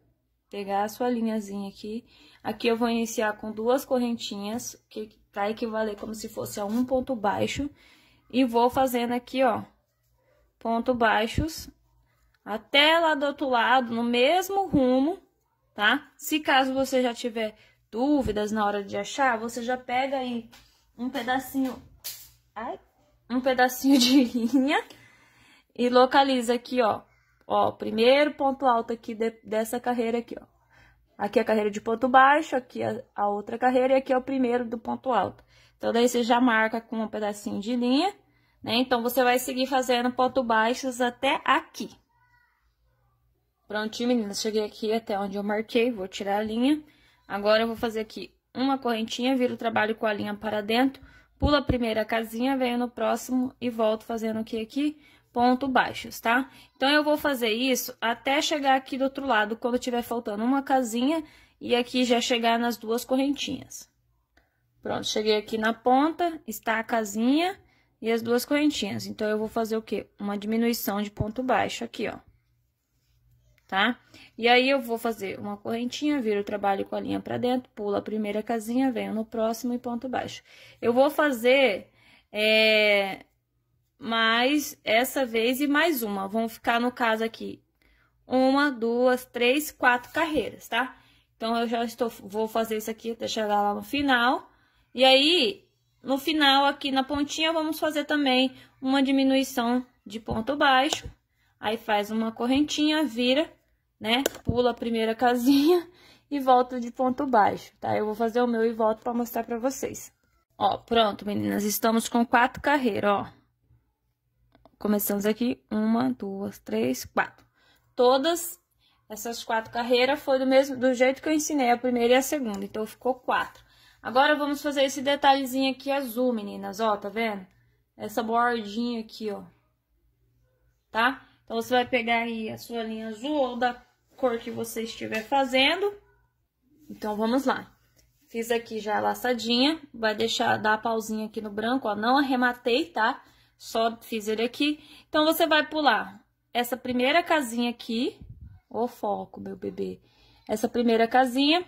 pegar a sua linhazinha aqui. Aqui eu vou iniciar com duas correntinhas, que vai equivaler como se fosse a um ponto baixo. E vou fazendo aqui, ó, ponto baixos, até lá do outro lado, no mesmo rumo, tá? Se caso você já tiver dúvidas na hora de achar, você já pega aí um pedacinho, ai, um pedacinho de linha e localiza aqui, ó, Ó, primeiro ponto alto aqui de, dessa carreira aqui, ó. Aqui é a carreira de ponto baixo, aqui a, a outra carreira e aqui é o primeiro do ponto alto. Então, daí você já marca com um pedacinho de linha, né? Então, você vai seguir fazendo ponto baixos até aqui. Prontinho, meninas. Cheguei aqui até onde eu marquei, vou tirar a linha. Agora, eu vou fazer aqui uma correntinha, viro o trabalho com a linha para dentro, pulo a primeira casinha, venho no próximo e volto fazendo o que aqui? ponto baixos, tá? Então, eu vou fazer isso até chegar aqui do outro lado, quando tiver faltando uma casinha, e aqui já chegar nas duas correntinhas. Pronto, cheguei aqui na ponta, está a casinha e as duas correntinhas. Então, eu vou fazer o quê? Uma diminuição de ponto baixo aqui, ó. Tá? E aí, eu vou fazer uma correntinha, viro o trabalho com a linha pra dentro, pulo a primeira casinha, venho no próximo e ponto baixo. Eu vou fazer é, mais essa vez e mais uma. Vão ficar, no caso aqui, uma, duas, três, quatro carreiras, tá? Então, eu já estou, vou fazer isso aqui até chegar lá no final. E aí, no final, aqui na pontinha, vamos fazer também uma diminuição de ponto baixo. Aí, faz uma correntinha, vira, né? Pula a primeira casinha e volta de ponto baixo, tá? Eu vou fazer o meu e volto para mostrar para vocês. Ó, pronto, meninas, estamos com quatro carreiras, ó. Começamos aqui, uma, duas, três, quatro. Todas essas quatro carreiras foi do mesmo, do jeito que eu ensinei a primeira e a segunda, então ficou quatro. Agora, vamos fazer esse detalhezinho aqui azul, meninas, ó, tá vendo? Essa bordinha aqui, ó. Tá? Então, você vai pegar aí a sua linha azul ou da cor que você estiver fazendo. Então, vamos lá. Fiz aqui já a laçadinha, vai deixar, dar a pausinha aqui no branco, ó, não arrematei, tá? Só fiz ele aqui. Então, você vai pular essa primeira casinha aqui, o foco, meu bebê. Essa primeira casinha,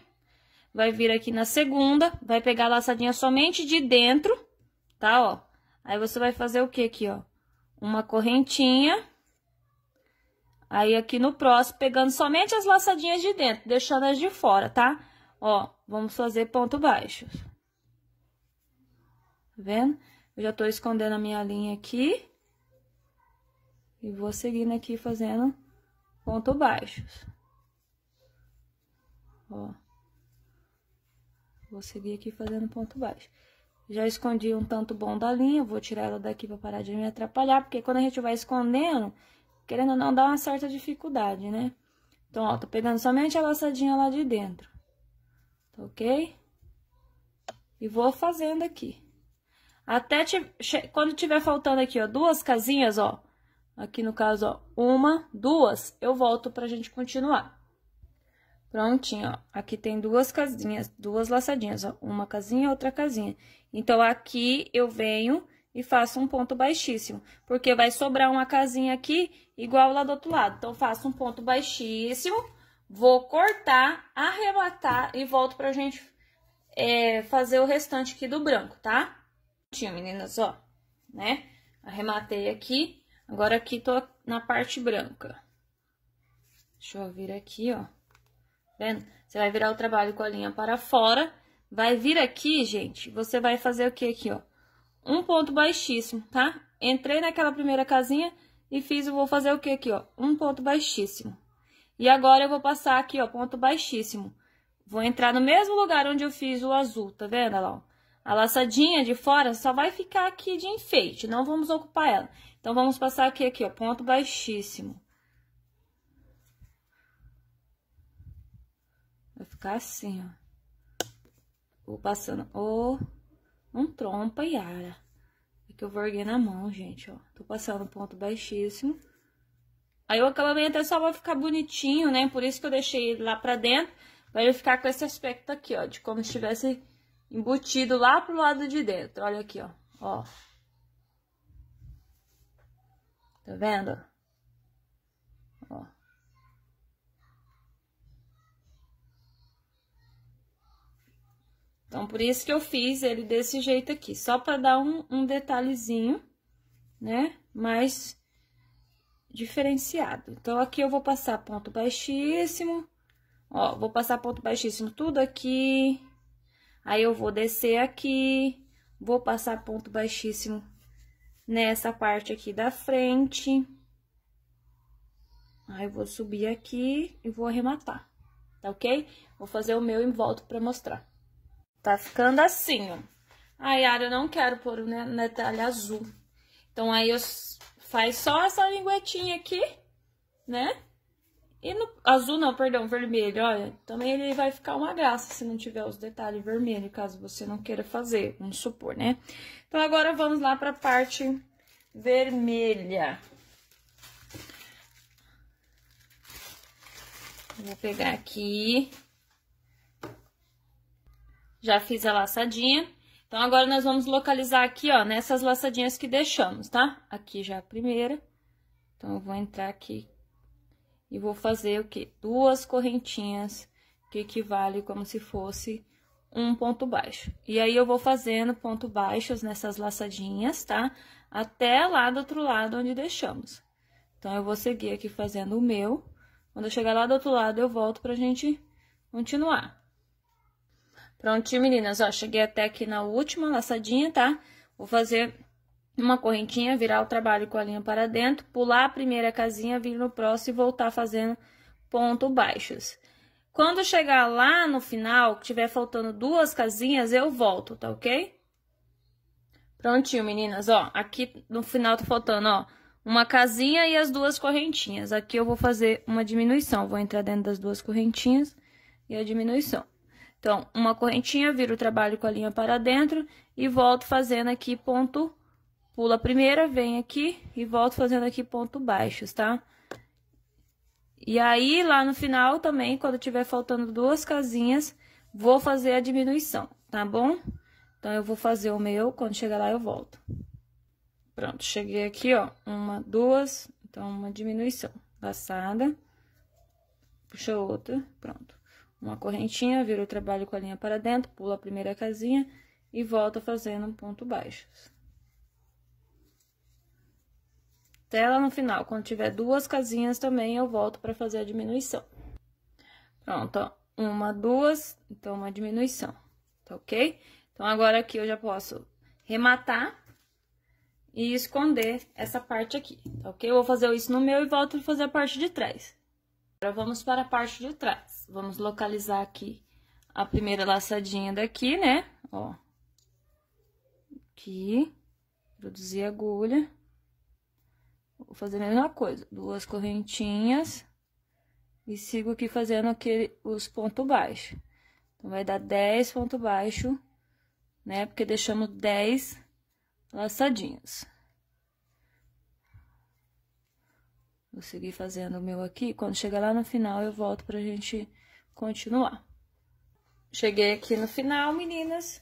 vai vir aqui na segunda, vai pegar a laçadinha somente de dentro, tá, ó? Aí, você vai fazer o que aqui, ó? Uma correntinha. Aí, aqui no próximo, pegando somente as laçadinhas de dentro, deixando as de fora, tá? Ó, vamos fazer ponto baixo. Tá vendo? Eu já tô escondendo a minha linha aqui. E vou seguindo aqui fazendo ponto baixos. Ó. Vou seguir aqui fazendo ponto baixo. Já escondi um tanto bom da linha, vou tirar ela daqui pra parar de me atrapalhar, porque quando a gente vai escondendo, querendo ou não, dá uma certa dificuldade, né? Então, ó, tô pegando somente a laçadinha lá de dentro, tá ok? E vou fazendo aqui. Até quando tiver faltando aqui, ó, duas casinhas, ó, aqui no caso, ó, uma, duas, eu volto pra gente continuar. Prontinho, ó. Aqui tem duas casinhas, duas laçadinhas, ó. Uma casinha, outra casinha. Então, aqui eu venho e faço um ponto baixíssimo. Porque vai sobrar uma casinha aqui, igual lá do outro lado. Então, faço um ponto baixíssimo, vou cortar, arrematar e volto pra gente é, fazer o restante aqui do branco, tá? Prontinho, meninas, ó, né? Arrematei aqui. Agora, aqui tô na parte branca. Deixa eu vir aqui, ó vendo? Você vai virar o trabalho com a linha para fora, vai vir aqui, gente, você vai fazer o que aqui, ó? Um ponto baixíssimo, tá? Entrei naquela primeira casinha e fiz, vou fazer o que aqui, ó? Um ponto baixíssimo. E agora, eu vou passar aqui, ó, ponto baixíssimo. Vou entrar no mesmo lugar onde eu fiz o azul, tá vendo? Lá, ó. A laçadinha de fora só vai ficar aqui de enfeite, não vamos ocupar ela. Então, vamos passar aqui, aqui, ó, ponto baixíssimo. Vai ficar assim, ó. Vou passando o um trompa e ara. É que eu vou erguer na mão, gente, ó. Tô passando ponto baixíssimo. Aí o acabamento é só vai ficar bonitinho, né? Por isso que eu deixei ele lá pra dentro. Pra ele ficar com esse aspecto aqui, ó. De como se estivesse embutido lá pro lado de dentro. Olha aqui, ó. Ó. Tá vendo? Então, por isso que eu fiz ele desse jeito aqui, só para dar um, um detalhezinho, né? Mais diferenciado. Então, aqui eu vou passar ponto baixíssimo, ó, vou passar ponto baixíssimo tudo aqui, aí eu vou descer aqui, vou passar ponto baixíssimo nessa parte aqui da frente, aí eu vou subir aqui e vou arrematar, tá ok? Vou fazer o meu em volta para mostrar. Tá ficando assim, ó. Ai, Yara, eu não quero pôr o um detalhe azul. Então, aí eu faz só essa linguetinha aqui, né? E no azul não, perdão, vermelho, olha. Também ele vai ficar uma graça se não tiver os detalhes vermelhos, caso você não queira fazer, vamos supor, né? Então, agora vamos lá pra parte vermelha. Vou pegar aqui já fiz a laçadinha. Então, agora nós vamos localizar aqui, ó, nessas laçadinhas que deixamos, tá? Aqui já a primeira. Então, eu vou entrar aqui e vou fazer o quê? Duas correntinhas, que equivale como se fosse um ponto baixo. E aí, eu vou fazendo ponto baixos nessas laçadinhas, tá? Até lá do outro lado onde deixamos. Então, eu vou seguir aqui fazendo o meu. Quando eu chegar lá do outro lado, eu volto pra gente continuar. Prontinho, meninas, ó, cheguei até aqui na última laçadinha, tá? Vou fazer uma correntinha, virar o trabalho com a linha para dentro, pular a primeira casinha, vir no próximo e voltar fazendo ponto baixos. Quando chegar lá no final, que tiver faltando duas casinhas, eu volto, tá ok? Prontinho, meninas, ó, aqui no final tá faltando, ó, uma casinha e as duas correntinhas. Aqui eu vou fazer uma diminuição, vou entrar dentro das duas correntinhas e a diminuição. Então, uma correntinha, viro o trabalho com a linha para dentro e volto fazendo aqui ponto, pula a primeira, vem aqui e volto fazendo aqui ponto baixos, tá? E aí, lá no final também, quando tiver faltando duas casinhas, vou fazer a diminuição, tá bom? Então, eu vou fazer o meu, quando chegar lá eu volto. Pronto, cheguei aqui, ó, uma, duas, então uma diminuição. Laçada, puxa outra, pronto uma correntinha, vira o trabalho com a linha para dentro, pula a primeira casinha e volta fazendo um ponto baixos. Até lá no final, quando tiver duas casinhas também, eu volto para fazer a diminuição. Pronto, ó, uma, duas, então uma diminuição, tá ok? Então, agora aqui eu já posso rematar e esconder essa parte aqui, tá ok? Eu vou fazer isso no meu e volto a fazer a parte de trás. Agora, vamos para a parte de trás. Vamos localizar aqui a primeira laçadinha daqui, né? Ó. Aqui. Introduzir agulha. Vou fazer a mesma coisa. Duas correntinhas. E sigo aqui fazendo aquele, os pontos baixos. Então, vai dar 10 pontos baixos, né? Porque deixamos 10 laçadinhas. Vou seguir fazendo o meu aqui. Quando chegar lá no final, eu volto pra gente continuar. Cheguei aqui no final, meninas.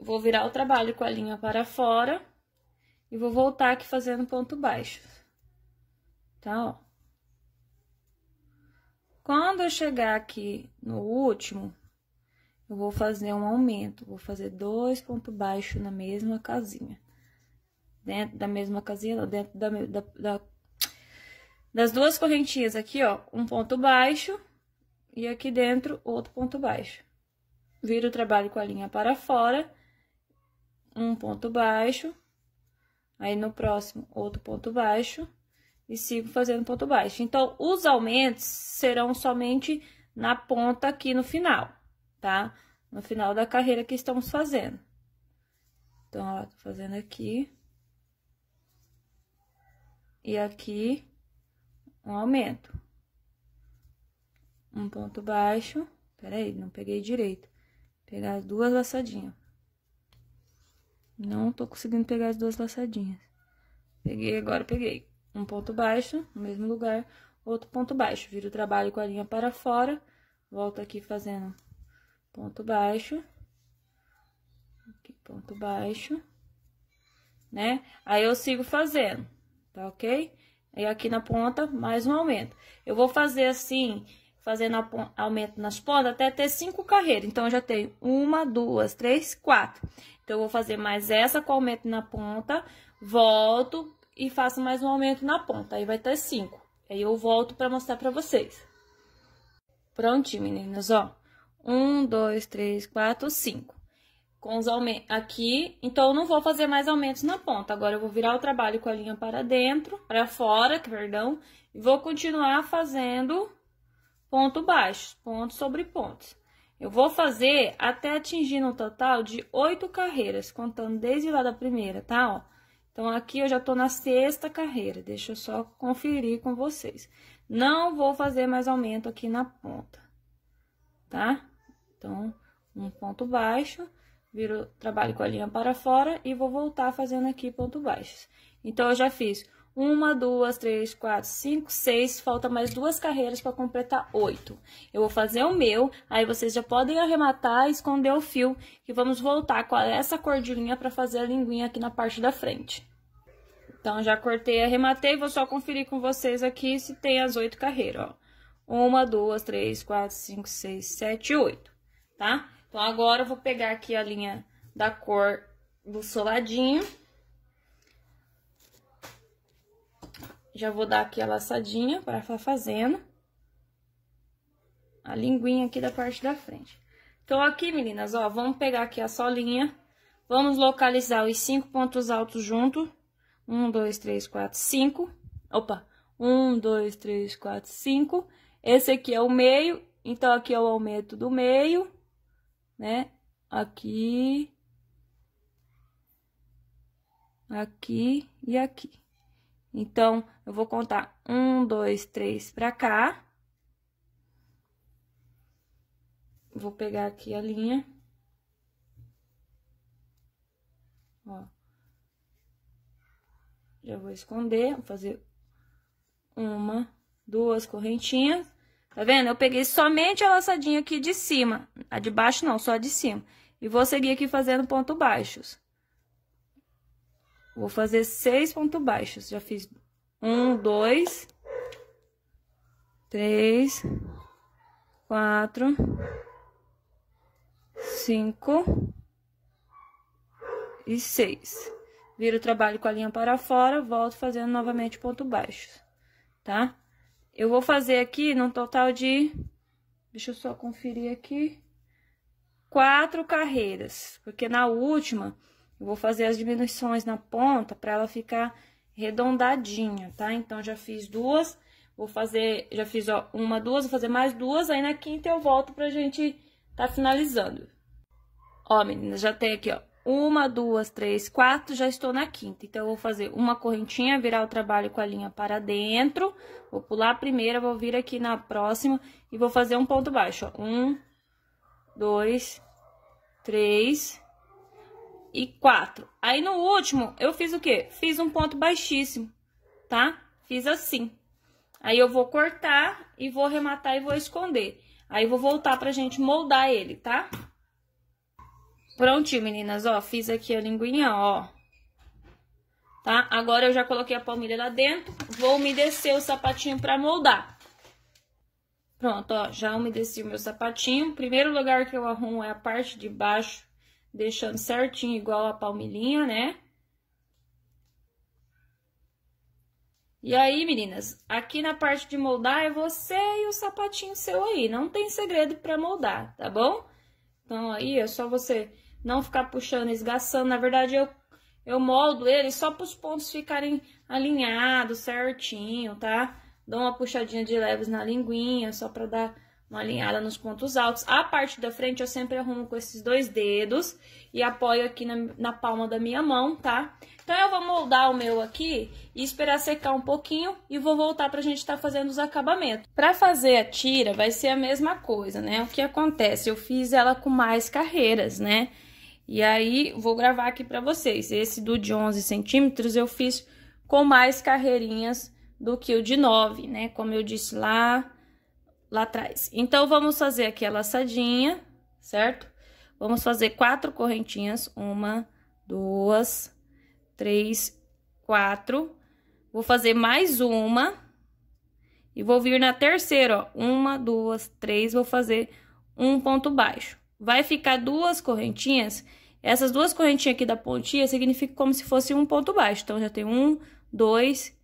Vou virar o trabalho com a linha para fora. E vou voltar aqui fazendo ponto baixo. Tá, ó. Quando eu chegar aqui no último, eu vou fazer um aumento. Vou fazer dois pontos baixos na mesma casinha. Dentro da mesma casinha, dentro da, da, da das duas correntinhas aqui, ó, um ponto baixo e aqui dentro outro ponto baixo. Viro o trabalho com a linha para fora, um ponto baixo, aí no próximo outro ponto baixo e sigo fazendo ponto baixo. Então, os aumentos serão somente na ponta aqui no final, tá? No final da carreira que estamos fazendo. Então, ó, tô fazendo aqui. E aqui um aumento. Um ponto baixo. Peraí, não peguei direito. Pegar as duas laçadinhas. Não tô conseguindo pegar as duas laçadinhas. Peguei, agora peguei. Um ponto baixo, no mesmo lugar, outro ponto baixo. Viro o trabalho com a linha para fora. Volto aqui fazendo ponto baixo. Aqui, ponto baixo. Né? Aí, eu sigo fazendo, tá ok? E aqui na ponta, mais um aumento. Eu vou fazer assim, fazendo aumento nas pontas, até ter cinco carreiras. Então, eu já tenho uma, duas, três, quatro. Então, eu vou fazer mais essa com aumento na ponta, volto e faço mais um aumento na ponta. Aí, vai ter cinco. Aí, eu volto para mostrar para vocês. Prontinho, meninas, ó. Um, dois, três, quatro, cinco com os aumentos aqui, então eu não vou fazer mais aumentos na ponta. Agora eu vou virar o trabalho com a linha para dentro, para fora, perdão, e vou continuar fazendo ponto baixo, ponto sobre pontos. Eu vou fazer até atingir um total de oito carreiras, contando desde lá da primeira, tá? Ó. Então, aqui eu já tô na sexta carreira, deixa eu só conferir com vocês. Não vou fazer mais aumento aqui na ponta, tá? Então, um ponto baixo viro trabalho com a linha para fora e vou voltar fazendo aqui ponto baixos. Então, eu já fiz Uma, duas, três, quatro, cinco, seis. Falta mais duas carreiras para completar oito. Eu vou fazer o meu, aí vocês já podem arrematar e esconder o fio. Que vamos voltar com essa cordilhinha para fazer a linguinha aqui na parte da frente. Então, já cortei, arrematei. Vou só conferir com vocês aqui se tem as oito carreiras, ó. Uma, duas, três, quatro, cinco, seis, sete, oito, tá? Então, agora eu vou pegar aqui a linha da cor do soladinho. Já vou dar aqui a laçadinha para fazendo a linguinha aqui da parte da frente. Então, aqui, meninas, ó, vamos pegar aqui a solinha, vamos localizar os cinco pontos altos junto. Um, dois, três, quatro, cinco. Opa! Um, dois, três, quatro, cinco. Esse aqui é o meio, então aqui é o aumento do meio, né? Aqui, aqui e aqui. Então, eu vou contar um, dois, três pra cá. Vou pegar aqui a linha. Ó. Já vou esconder, vou fazer uma, duas correntinhas. Tá vendo? Eu peguei somente a laçadinha aqui de cima. A de baixo não, só a de cima. E vou seguir aqui fazendo ponto baixos. Vou fazer seis pontos baixos. Já fiz um, dois, três, quatro, cinco e seis. Viro o trabalho com a linha para fora, volto fazendo novamente ponto baixo, tá? Eu vou fazer aqui no total de, deixa eu só conferir aqui, quatro carreiras, porque na última eu vou fazer as diminuições na ponta para ela ficar redondadinha, tá? Então, já fiz duas, vou fazer, já fiz, ó, uma, duas, vou fazer mais duas, aí na quinta eu volto pra gente tá finalizando. Ó, meninas, já tem aqui, ó, uma, duas, três, quatro, já estou na quinta. Então, eu vou fazer uma correntinha, virar o trabalho com a linha para dentro, vou pular a primeira, vou vir aqui na próxima e vou fazer um ponto baixo, ó. Um, dois, três, e quatro. Aí no último, eu fiz o quê? Fiz um ponto baixíssimo, tá? Fiz assim. Aí eu vou cortar e vou arrematar e vou esconder. Aí vou voltar pra gente moldar ele, tá? Prontinho, meninas, ó, fiz aqui a linguinha, ó. Tá? Agora eu já coloquei a palmilha lá dentro, vou umedecer o sapatinho pra moldar. Pronto, ó, já umedeci o meu sapatinho. Primeiro lugar que eu arrumo é a parte de baixo deixando certinho igual a palmilhinha, né? E aí, meninas, aqui na parte de moldar é você e o sapatinho seu aí, não tem segredo para moldar, tá bom? Então, aí é só você não ficar puxando, esgaçando, na verdade eu, eu moldo ele só para os pontos ficarem alinhados certinho, tá? Dou uma puxadinha de leves na linguinha, só para dar uma alinhada nos pontos altos. A parte da frente eu sempre arrumo com esses dois dedos e apoio aqui na, na palma da minha mão, tá? Então, eu vou moldar o meu aqui e esperar secar um pouquinho e vou voltar pra gente estar tá fazendo os acabamentos. Pra fazer a tira, vai ser a mesma coisa, né? O que acontece? Eu fiz ela com mais carreiras, né? E aí, vou gravar aqui pra vocês. Esse do de 11 centímetros eu fiz com mais carreirinhas do que o de 9, né? Como eu disse lá lá atrás. Então, vamos fazer aqui a laçadinha, certo? Vamos fazer quatro correntinhas, uma, duas, três, quatro. Vou fazer mais uma e vou vir na terceira, ó, uma, duas, três, vou fazer um ponto baixo. Vai ficar duas correntinhas, essas duas correntinhas aqui da pontinha significa como se fosse um ponto baixo. Então, já tem um, dois,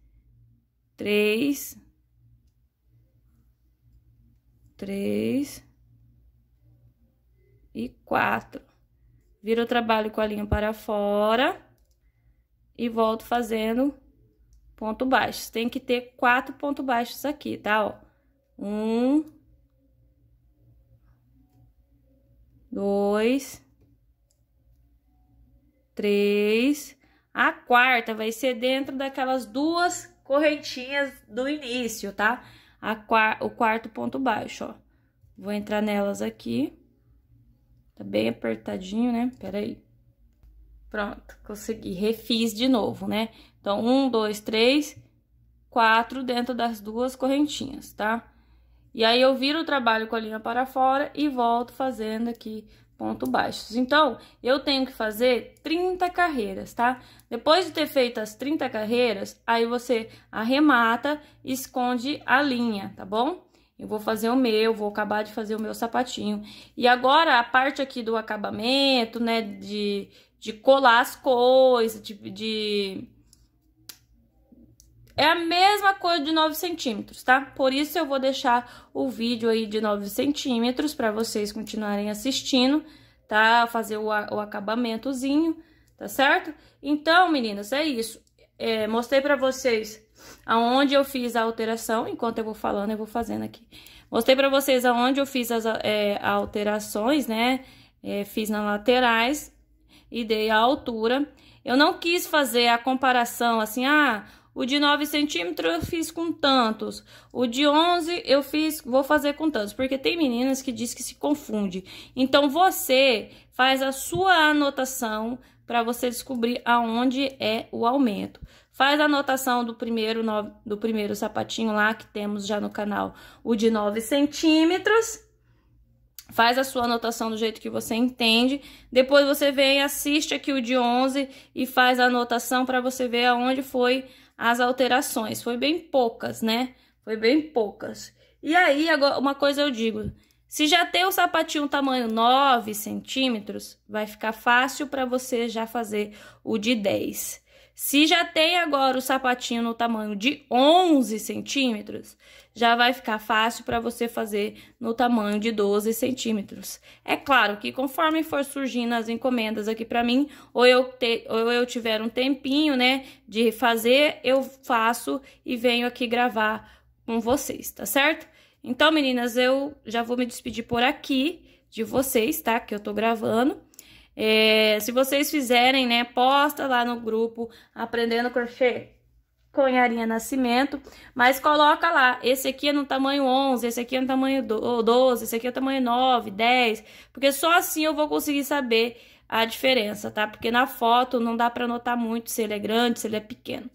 três, três e quatro. Viro o trabalho com a linha para fora e volto fazendo ponto baixo. Tem que ter quatro pontos baixos aqui, tá? Ó. Um, dois, três. A quarta vai ser dentro daquelas duas correntinhas do início, tá? a, o quarto ponto baixo, ó. Vou entrar nelas aqui. Tá bem apertadinho, né? Peraí. Pronto, consegui. Refiz de novo, né? Então, um, dois, três, quatro dentro das duas correntinhas, tá? E aí, eu viro o trabalho com a linha para fora e volto fazendo aqui ponto baixos. Então, eu tenho que fazer 30 carreiras, tá? Depois de ter feito as 30 carreiras, aí você arremata esconde a linha, tá bom? Eu vou fazer o meu, vou acabar de fazer o meu sapatinho. E agora, a parte aqui do acabamento, né, de, de colar as coisas, de, de... É a mesma coisa de 9 centímetros, tá? Por isso, eu vou deixar o vídeo aí de 9 centímetros para vocês continuarem assistindo, tá? Fazer o, o acabamentozinho, tá certo? Então, meninas, é isso. É, mostrei para vocês aonde eu fiz a alteração, enquanto eu vou falando, eu vou fazendo aqui. Mostrei pra vocês aonde eu fiz as é, alterações, né? É, fiz nas laterais e dei a altura. Eu não quis fazer a comparação assim, ah, o de 9 centímetros eu fiz com tantos, o de 11 eu fiz, vou fazer com tantos, porque tem meninas que diz que se confunde. Então, você faz a sua anotação para você descobrir aonde é o aumento. Faz a anotação do primeiro, do primeiro sapatinho lá, que temos já no canal, o de 9 centímetros. Faz a sua anotação do jeito que você entende. Depois você vem, assiste aqui o de 11 e faz a anotação para você ver aonde foi as alterações. Foi bem poucas, né? Foi bem poucas. E aí, agora, uma coisa eu digo, se já tem o sapatinho tamanho 9 centímetros, vai ficar fácil para você já fazer o de 10. Se já tem agora o sapatinho no tamanho de 11 centímetros, já vai ficar fácil para você fazer no tamanho de 12 centímetros. É claro que conforme for surgindo as encomendas aqui para mim, ou eu, te, ou eu tiver um tempinho, né, de fazer, eu faço e venho aqui gravar com vocês, tá certo? Então, meninas, eu já vou me despedir por aqui de vocês, tá? Que eu tô gravando. É, se vocês fizerem, né, posta lá no grupo Aprendendo Crochê com Yarinha Nascimento, mas coloca lá, esse aqui é no tamanho 11, esse aqui é no tamanho 12, esse aqui é no tamanho 9, 10, porque só assim eu vou conseguir saber a diferença, tá? Porque na foto não dá pra notar muito se ele é grande, se ele é pequeno.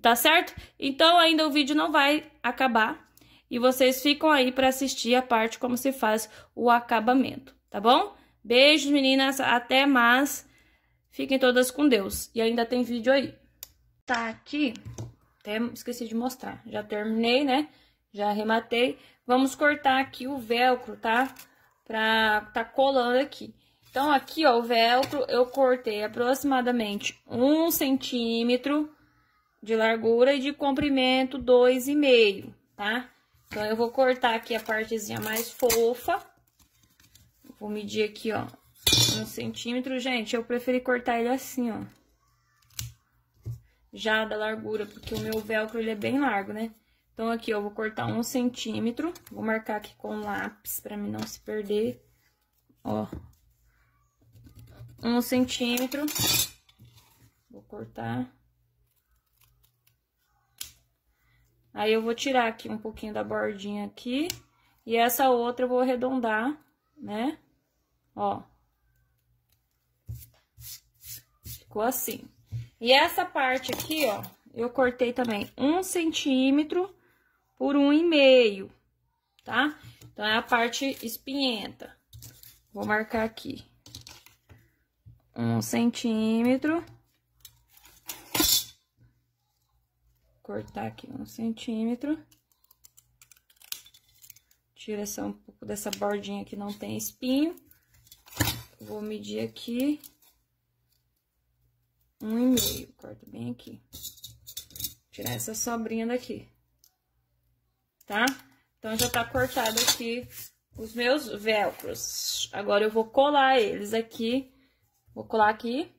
Tá certo? Então ainda o vídeo não vai acabar e vocês ficam aí para assistir a parte como se faz o acabamento, tá bom? Beijos, meninas. Até mais. Fiquem todas com Deus. E ainda tem vídeo aí. Tá aqui. Até esqueci de mostrar. Já terminei, né? Já arrematei. Vamos cortar aqui o velcro, tá? Pra tá colando aqui. Então, aqui, ó, o velcro eu cortei aproximadamente um centímetro de largura e de comprimento dois e meio, tá? Então, eu vou cortar aqui a partezinha mais fofa. Vou medir aqui, ó, um centímetro. Gente, eu preferi cortar ele assim, ó. Já da largura, porque o meu velcro, ele é bem largo, né? Então, aqui, ó, eu vou cortar um centímetro. Vou marcar aqui com lápis, pra mim não se perder. Ó. Um centímetro. Vou cortar. Aí, eu vou tirar aqui um pouquinho da bordinha aqui. E essa outra eu vou arredondar, né? Ó. Ficou assim. E essa parte aqui, ó, eu cortei também um centímetro por um e meio, tá? Então, é a parte espinhenta. Vou marcar aqui. Um centímetro. Cortar aqui um centímetro. Tira essa, um pouco dessa bordinha que não tem espinho. Vou medir aqui. Um e meio. Corto bem aqui. Tirar essa sobrinha daqui. Tá? Então, já tá cortado aqui os meus velcros. Agora, eu vou colar eles aqui. Vou colar aqui.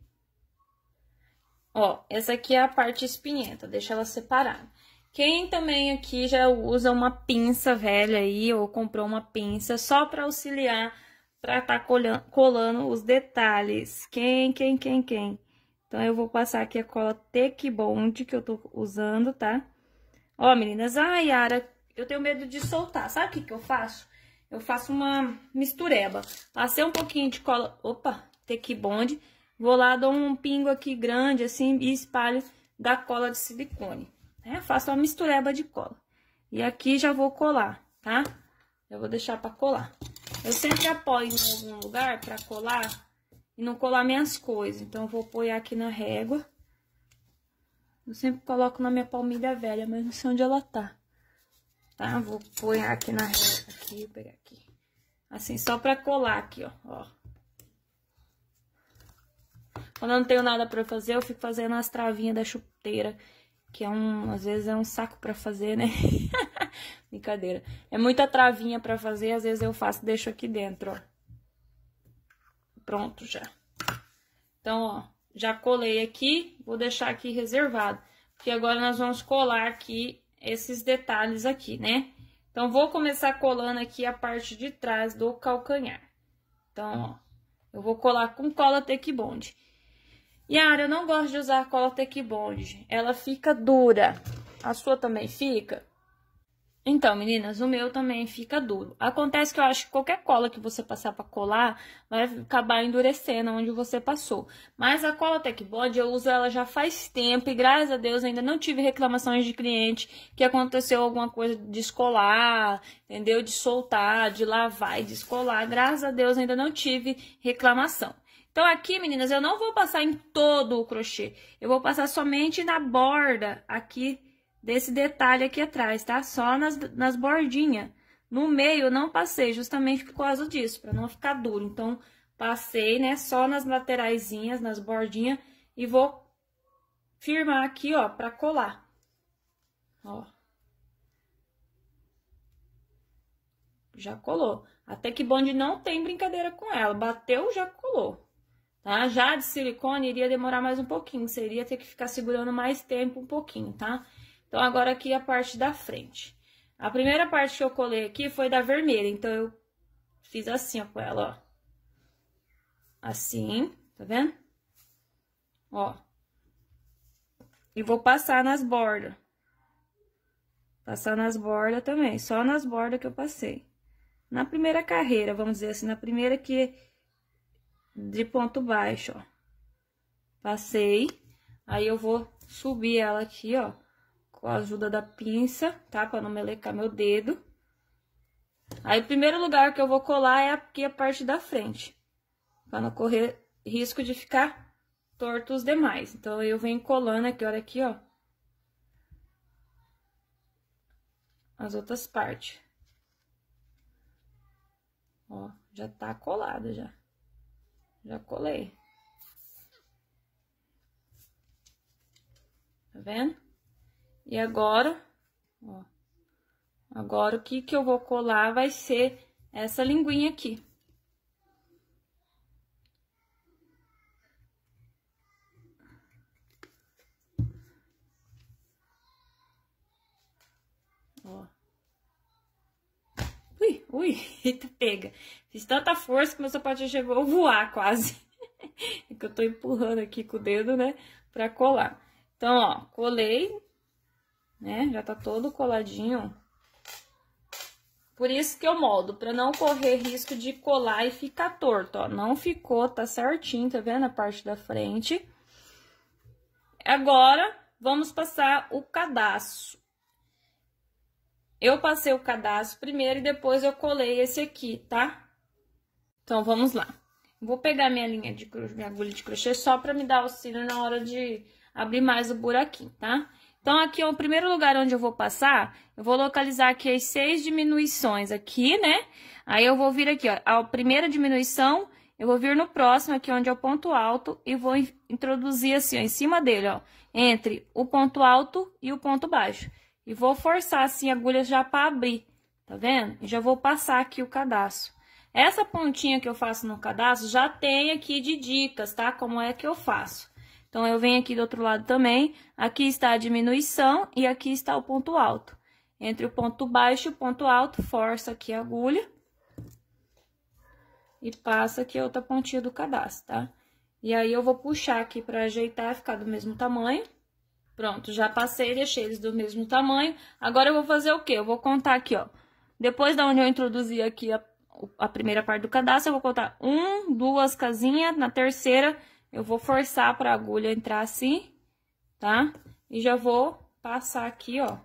Ó, essa aqui é a parte espinhenta, deixa ela separada. Quem também aqui já usa uma pinça velha aí, ou comprou uma pinça só para auxiliar para estar tá colando, colando os detalhes. Quem, quem, quem, quem? Então, eu vou passar aqui a cola Tec Bond que eu tô usando, tá? Ó, meninas, ai, Yara, eu tenho medo de soltar. Sabe o que que eu faço? Eu faço uma mistureba. Passei um pouquinho de cola, opa, Tec Bond. Vou lá, dou um pingo aqui grande, assim, e espalho da cola de silicone, né? Faço uma mistureba de cola. E aqui já vou colar, tá? Já vou deixar pra colar. Eu sempre apoio em algum lugar pra colar e não colar minhas coisas. Então, eu vou apoiar aqui na régua. Eu sempre coloco na minha palmilha velha, mas não sei onde ela tá. Tá? Vou apoiar aqui na régua, aqui, vou pegar aqui. Assim, só pra colar aqui, ó. ó. Quando eu não tenho nada pra fazer, eu fico fazendo as travinhas da chuteira. Que é um, às vezes é um saco pra fazer, né? Brincadeira. É muita travinha pra fazer, às vezes eu faço deixo aqui dentro, ó. Pronto já. Então, ó, já colei aqui, vou deixar aqui reservado. Porque agora nós vamos colar aqui esses detalhes aqui, né? Então, vou começar colando aqui a parte de trás do calcanhar. Então, ó, eu vou colar com cola Tech Bond. Yara, eu não gosto de usar cola Tech Bond. Ela fica dura. A sua também fica? Então, meninas, o meu também fica duro. Acontece que eu acho que qualquer cola que você passar para colar vai acabar endurecendo onde você passou. Mas a cola Tech Bond eu uso ela já faz tempo e graças a Deus ainda não tive reclamações de cliente que aconteceu alguma coisa de descolar, entendeu? De soltar, de lavar e descolar. Graças a Deus ainda não tive reclamação. Então, aqui, meninas, eu não vou passar em todo o crochê. Eu vou passar somente na borda aqui desse detalhe aqui atrás, tá? Só nas, nas bordinhas. No meio, não passei, justamente por causa disso, pra não ficar duro. Então, passei, né, só nas lateraisinhas, nas bordinhas, e vou firmar aqui, ó, pra colar. Ó. Já colou. Até que bonde não tem brincadeira com ela. Bateu, já colou. Tá? Já de silicone iria demorar mais um pouquinho. Seria ter que ficar segurando mais tempo um pouquinho, tá? Então, agora aqui a parte da frente. A primeira parte que eu colei aqui foi da vermelha, então eu fiz assim, ó, com ela, ó. Assim, tá vendo? Ó. E vou passar nas bordas. Passar nas bordas também, só nas bordas que eu passei. Na primeira carreira, vamos dizer assim, na primeira que de ponto baixo, ó. Passei, aí eu vou subir ela aqui, ó com a ajuda da pinça, tá? Pra não melecar meu dedo. Aí, o primeiro lugar que eu vou colar é aqui a parte da frente. Pra não correr risco de ficar torto os demais. Então, eu venho colando aqui, olha aqui, ó. As outras partes. Ó, já tá colado já. Já colei. Tá vendo? E agora, ó, agora o que que eu vou colar vai ser essa linguinha aqui. Ó. Ui, ui, eita, pega. Fiz tanta força que meu sapatinho chegou a voar quase. é que eu tô empurrando aqui com o dedo, né, pra colar. Então, ó, colei, né? Já tá todo coladinho. Por isso que eu moldo, pra não correr risco de colar e ficar torto, ó. Não ficou, tá certinho, tá vendo a parte da frente? Agora, vamos passar o cadastro. Eu passei o cadastro primeiro e depois eu colei esse aqui, tá? Então, vamos lá. Vou pegar minha linha de minha agulha de crochê só pra me dar auxílio na hora de abrir mais o buraquinho, tá? Então, aqui é o primeiro lugar onde eu vou passar, eu vou localizar aqui as seis diminuições aqui, né? Aí, eu vou vir aqui, ó, a primeira diminuição, eu vou vir no próximo, aqui onde é o ponto alto, e vou introduzir assim, ó, em cima dele, ó, entre o ponto alto e o ponto baixo. E vou forçar, assim, a agulha já para abrir, tá vendo? E já vou passar aqui o cadastro. Essa pontinha que eu faço no cadastro já tem aqui de dicas, tá? Como é que eu faço. Então, eu venho aqui do outro lado também, aqui está a diminuição e aqui está o ponto alto. Entre o ponto baixo e o ponto alto, força aqui a agulha. E passa aqui a outra pontinha do cadastro, tá? E aí, eu vou puxar aqui pra ajeitar, ficar do mesmo tamanho. Pronto, já passei, deixei eles do mesmo tamanho. Agora, eu vou fazer o quê? Eu vou contar aqui, ó. Depois da onde eu introduzi aqui a, a primeira parte do cadastro, eu vou contar um, duas casinhas. Na terceira, eu vou forçar para a agulha entrar assim, tá? E já vou passar aqui, ó,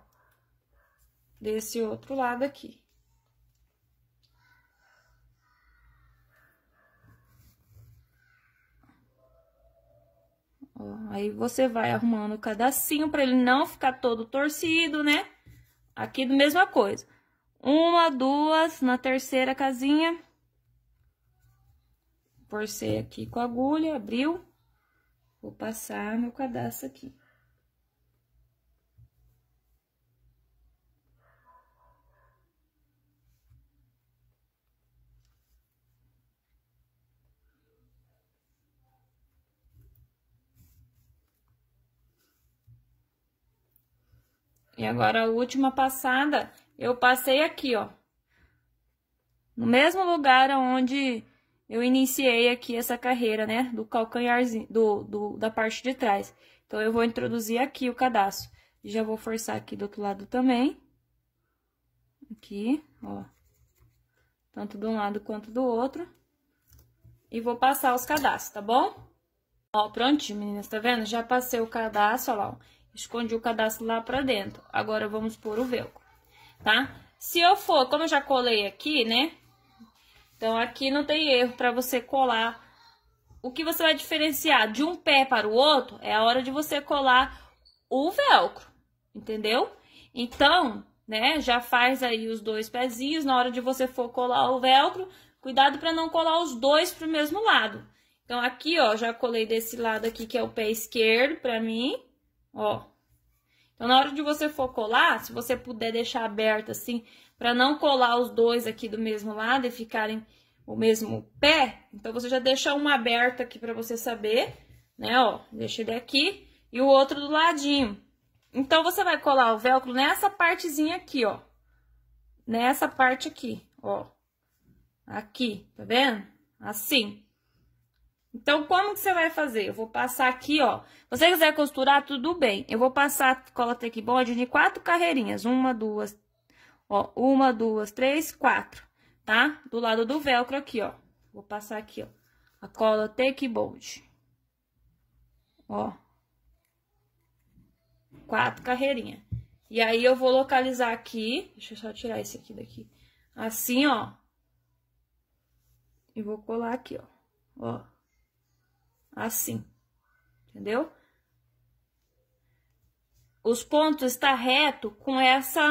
desse outro lado aqui. Aí você vai arrumando o cadacinho para ele não ficar todo torcido, né? Aqui mesma coisa. Uma, duas, na terceira casinha. Forcei aqui com a agulha, abriu. Vou passar meu cadastro aqui. E agora a última passada, eu passei aqui, ó. No mesmo lugar onde eu iniciei aqui essa carreira, né? Do calcanharzinho, do, do, da parte de trás. Então, eu vou introduzir aqui o cadastro. Já vou forçar aqui do outro lado também. Aqui, ó. Tanto de um lado quanto do outro. E vou passar os cadastros, tá bom? Ó, prontinho, meninas, tá vendo? Já passei o cadastro, ó lá, ó. Escondi o cadastro lá pra dentro. Agora, vamos pôr o velcro, tá? Se eu for, como eu já colei aqui, né? Então, aqui não tem erro para você colar. O que você vai diferenciar de um pé para o outro é a hora de você colar o velcro, entendeu? Então, né, já faz aí os dois pezinhos. Na hora de você for colar o velcro, cuidado para não colar os dois pro mesmo lado. Então, aqui, ó, já colei desse lado aqui, que é o pé esquerdo para mim, ó. Então, na hora de você for colar, se você puder deixar aberto assim, para não colar os dois aqui do mesmo lado e ficarem o mesmo pé, então você já deixa uma aberta aqui para você saber, né, ó. Deixa ele aqui e o outro do ladinho. Então, você vai colar o velcro nessa partezinha aqui, ó. Nessa parte aqui, ó. Aqui, tá vendo? Assim. Então, como que você vai fazer? Eu vou passar aqui, ó. Se você quiser costurar, tudo bem. Eu vou passar cola take bond de quatro carreirinhas. Uma, duas, ó. Uma, duas, três, quatro, tá? Do lado do velcro aqui, ó. Vou passar aqui, ó. A cola take bond. Ó. Quatro carreirinhas. E aí, eu vou localizar aqui. Deixa eu só tirar esse aqui daqui. Assim, ó. E vou colar aqui, ó. Ó assim, entendeu? Os pontos está reto com essa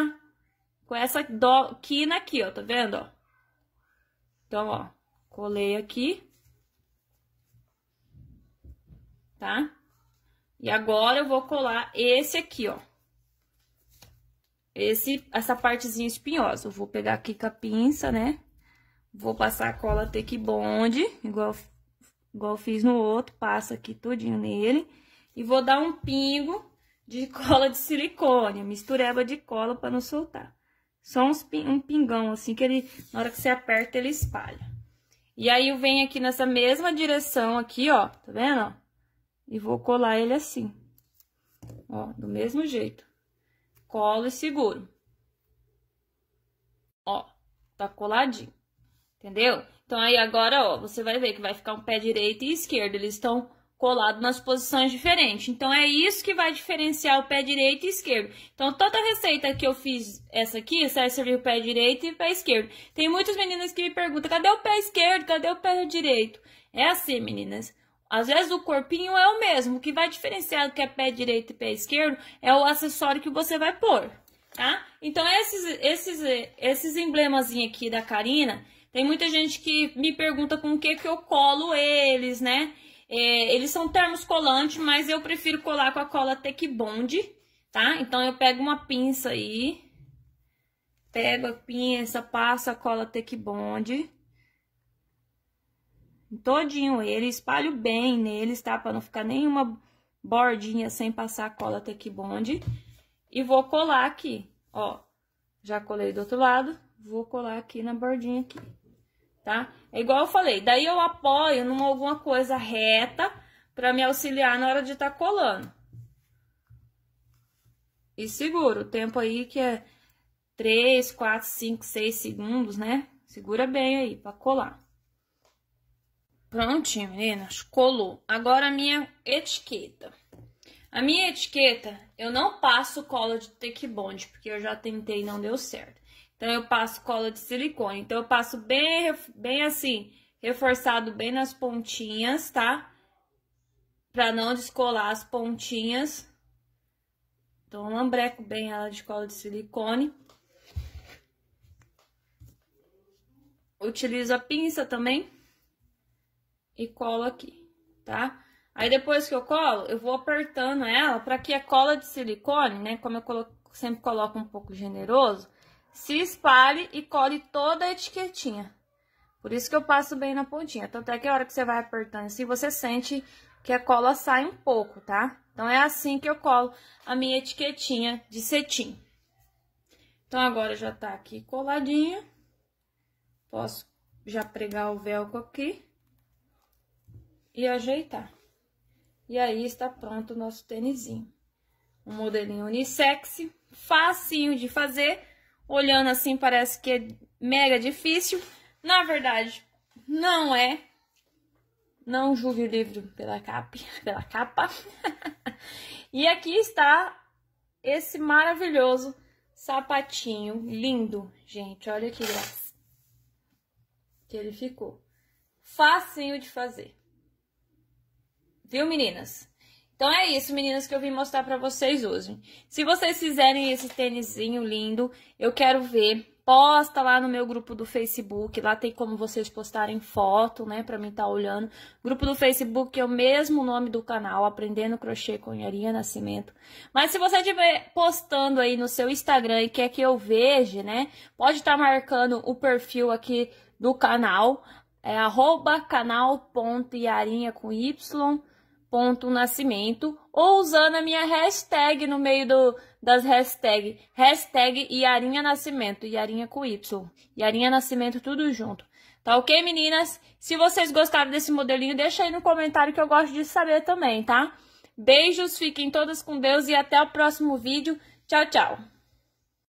com essa do, quina aqui, ó, tá vendo? Então, ó, colei aqui. Tá? E agora eu vou colar esse aqui, ó. Esse, essa partezinha espinhosa. Eu vou pegar aqui com a pinça, né? Vou passar a cola Take Bond, igual igual fiz no outro, passo aqui tudinho nele. E vou dar um pingo de cola de silicone, mistureba de cola para não soltar. Só uns, um pingão, assim, que ele, na hora que você aperta, ele espalha. E aí, eu venho aqui nessa mesma direção aqui, ó, tá vendo, ó? E vou colar ele assim. Ó, do mesmo jeito. Colo e seguro. Ó, tá coladinho. Entendeu? Então, aí agora, ó, você vai ver que vai ficar um pé direito e esquerdo. Eles estão colados nas posições diferentes. Então, é isso que vai diferenciar o pé direito e esquerdo. Então, toda receita que eu fiz essa aqui, vai servir o pé direito e o pé esquerdo. Tem muitas meninas que me perguntam, cadê o pé esquerdo? Cadê o pé direito? É assim, meninas. Às vezes o corpinho é o mesmo. O que vai diferenciar o que é pé direito e pé esquerdo é o acessório que você vai pôr, tá? Então, esses, esses, esses emblemazinhos aqui da Karina tem muita gente que me pergunta com o que, que eu colo eles, né? É, eles são termos colantes, mas eu prefiro colar com a cola Tec Bond, tá? Então, eu pego uma pinça aí, pego a pinça, passo a cola Tec Bond, todinho ele, espalho bem neles, tá? Pra não ficar nenhuma bordinha sem passar a cola Tec Bond. E vou colar aqui, ó. Já colei do outro lado, vou colar aqui na bordinha aqui tá? É igual eu falei, daí eu apoio numa alguma coisa reta para me auxiliar na hora de estar tá colando. E seguro, o tempo aí que é 3, 4, 5, 6 segundos, né? Segura bem aí para colar. Prontinho, meninas, colou. Agora a minha etiqueta. A minha etiqueta, eu não passo cola de take bond, porque eu já tentei e não deu certo. Então, eu passo cola de silicone. Então, eu passo bem, bem assim, reforçado bem nas pontinhas, tá? Pra não descolar as pontinhas. Então, eu lambreco bem ela de cola de silicone. Utilizo a pinça também. E colo aqui, tá? Aí depois que eu colo, eu vou apertando ela para que a cola de silicone, né, como eu colo sempre coloco um pouco generoso, se espalhe e cole toda a etiquetinha. Por isso que eu passo bem na pontinha. Tanto é que a hora que você vai apertando assim, você sente que a cola sai um pouco, tá? Então, é assim que eu colo a minha etiquetinha de cetim. Então, agora já tá aqui coladinha. Posso já pregar o velcro aqui e ajeitar. E aí está pronto o nosso tênisinho. Um modelinho unissex, facinho de fazer. Olhando assim parece que é mega difícil. Na verdade, não é. Não julgue o livro pela capa. Pela capa. e aqui está esse maravilhoso sapatinho lindo, gente. Olha que graça que ele ficou. Facinho de fazer. Viu, meninas? Então é isso, meninas, que eu vim mostrar pra vocês hoje. Se vocês fizerem esse tênisinho lindo, eu quero ver. Posta lá no meu grupo do Facebook, lá tem como vocês postarem foto, né, pra mim estar tá olhando. Grupo do Facebook é o mesmo nome do canal, Aprendendo Crochê com Yarinha Nascimento. Mas se você estiver postando aí no seu Instagram e quer que eu veja, né, pode estar tá marcando o perfil aqui do canal, é arroba com Y ponto nascimento ou usando a minha hashtag no meio do, das hashtags, hashtag Iarinha Nascimento, Iarinha com Y, Iarinha Nascimento tudo junto. Tá ok, meninas? Se vocês gostaram desse modelinho, deixa aí no comentário que eu gosto de saber também, tá? Beijos, fiquem todas com Deus e até o próximo vídeo. Tchau, tchau!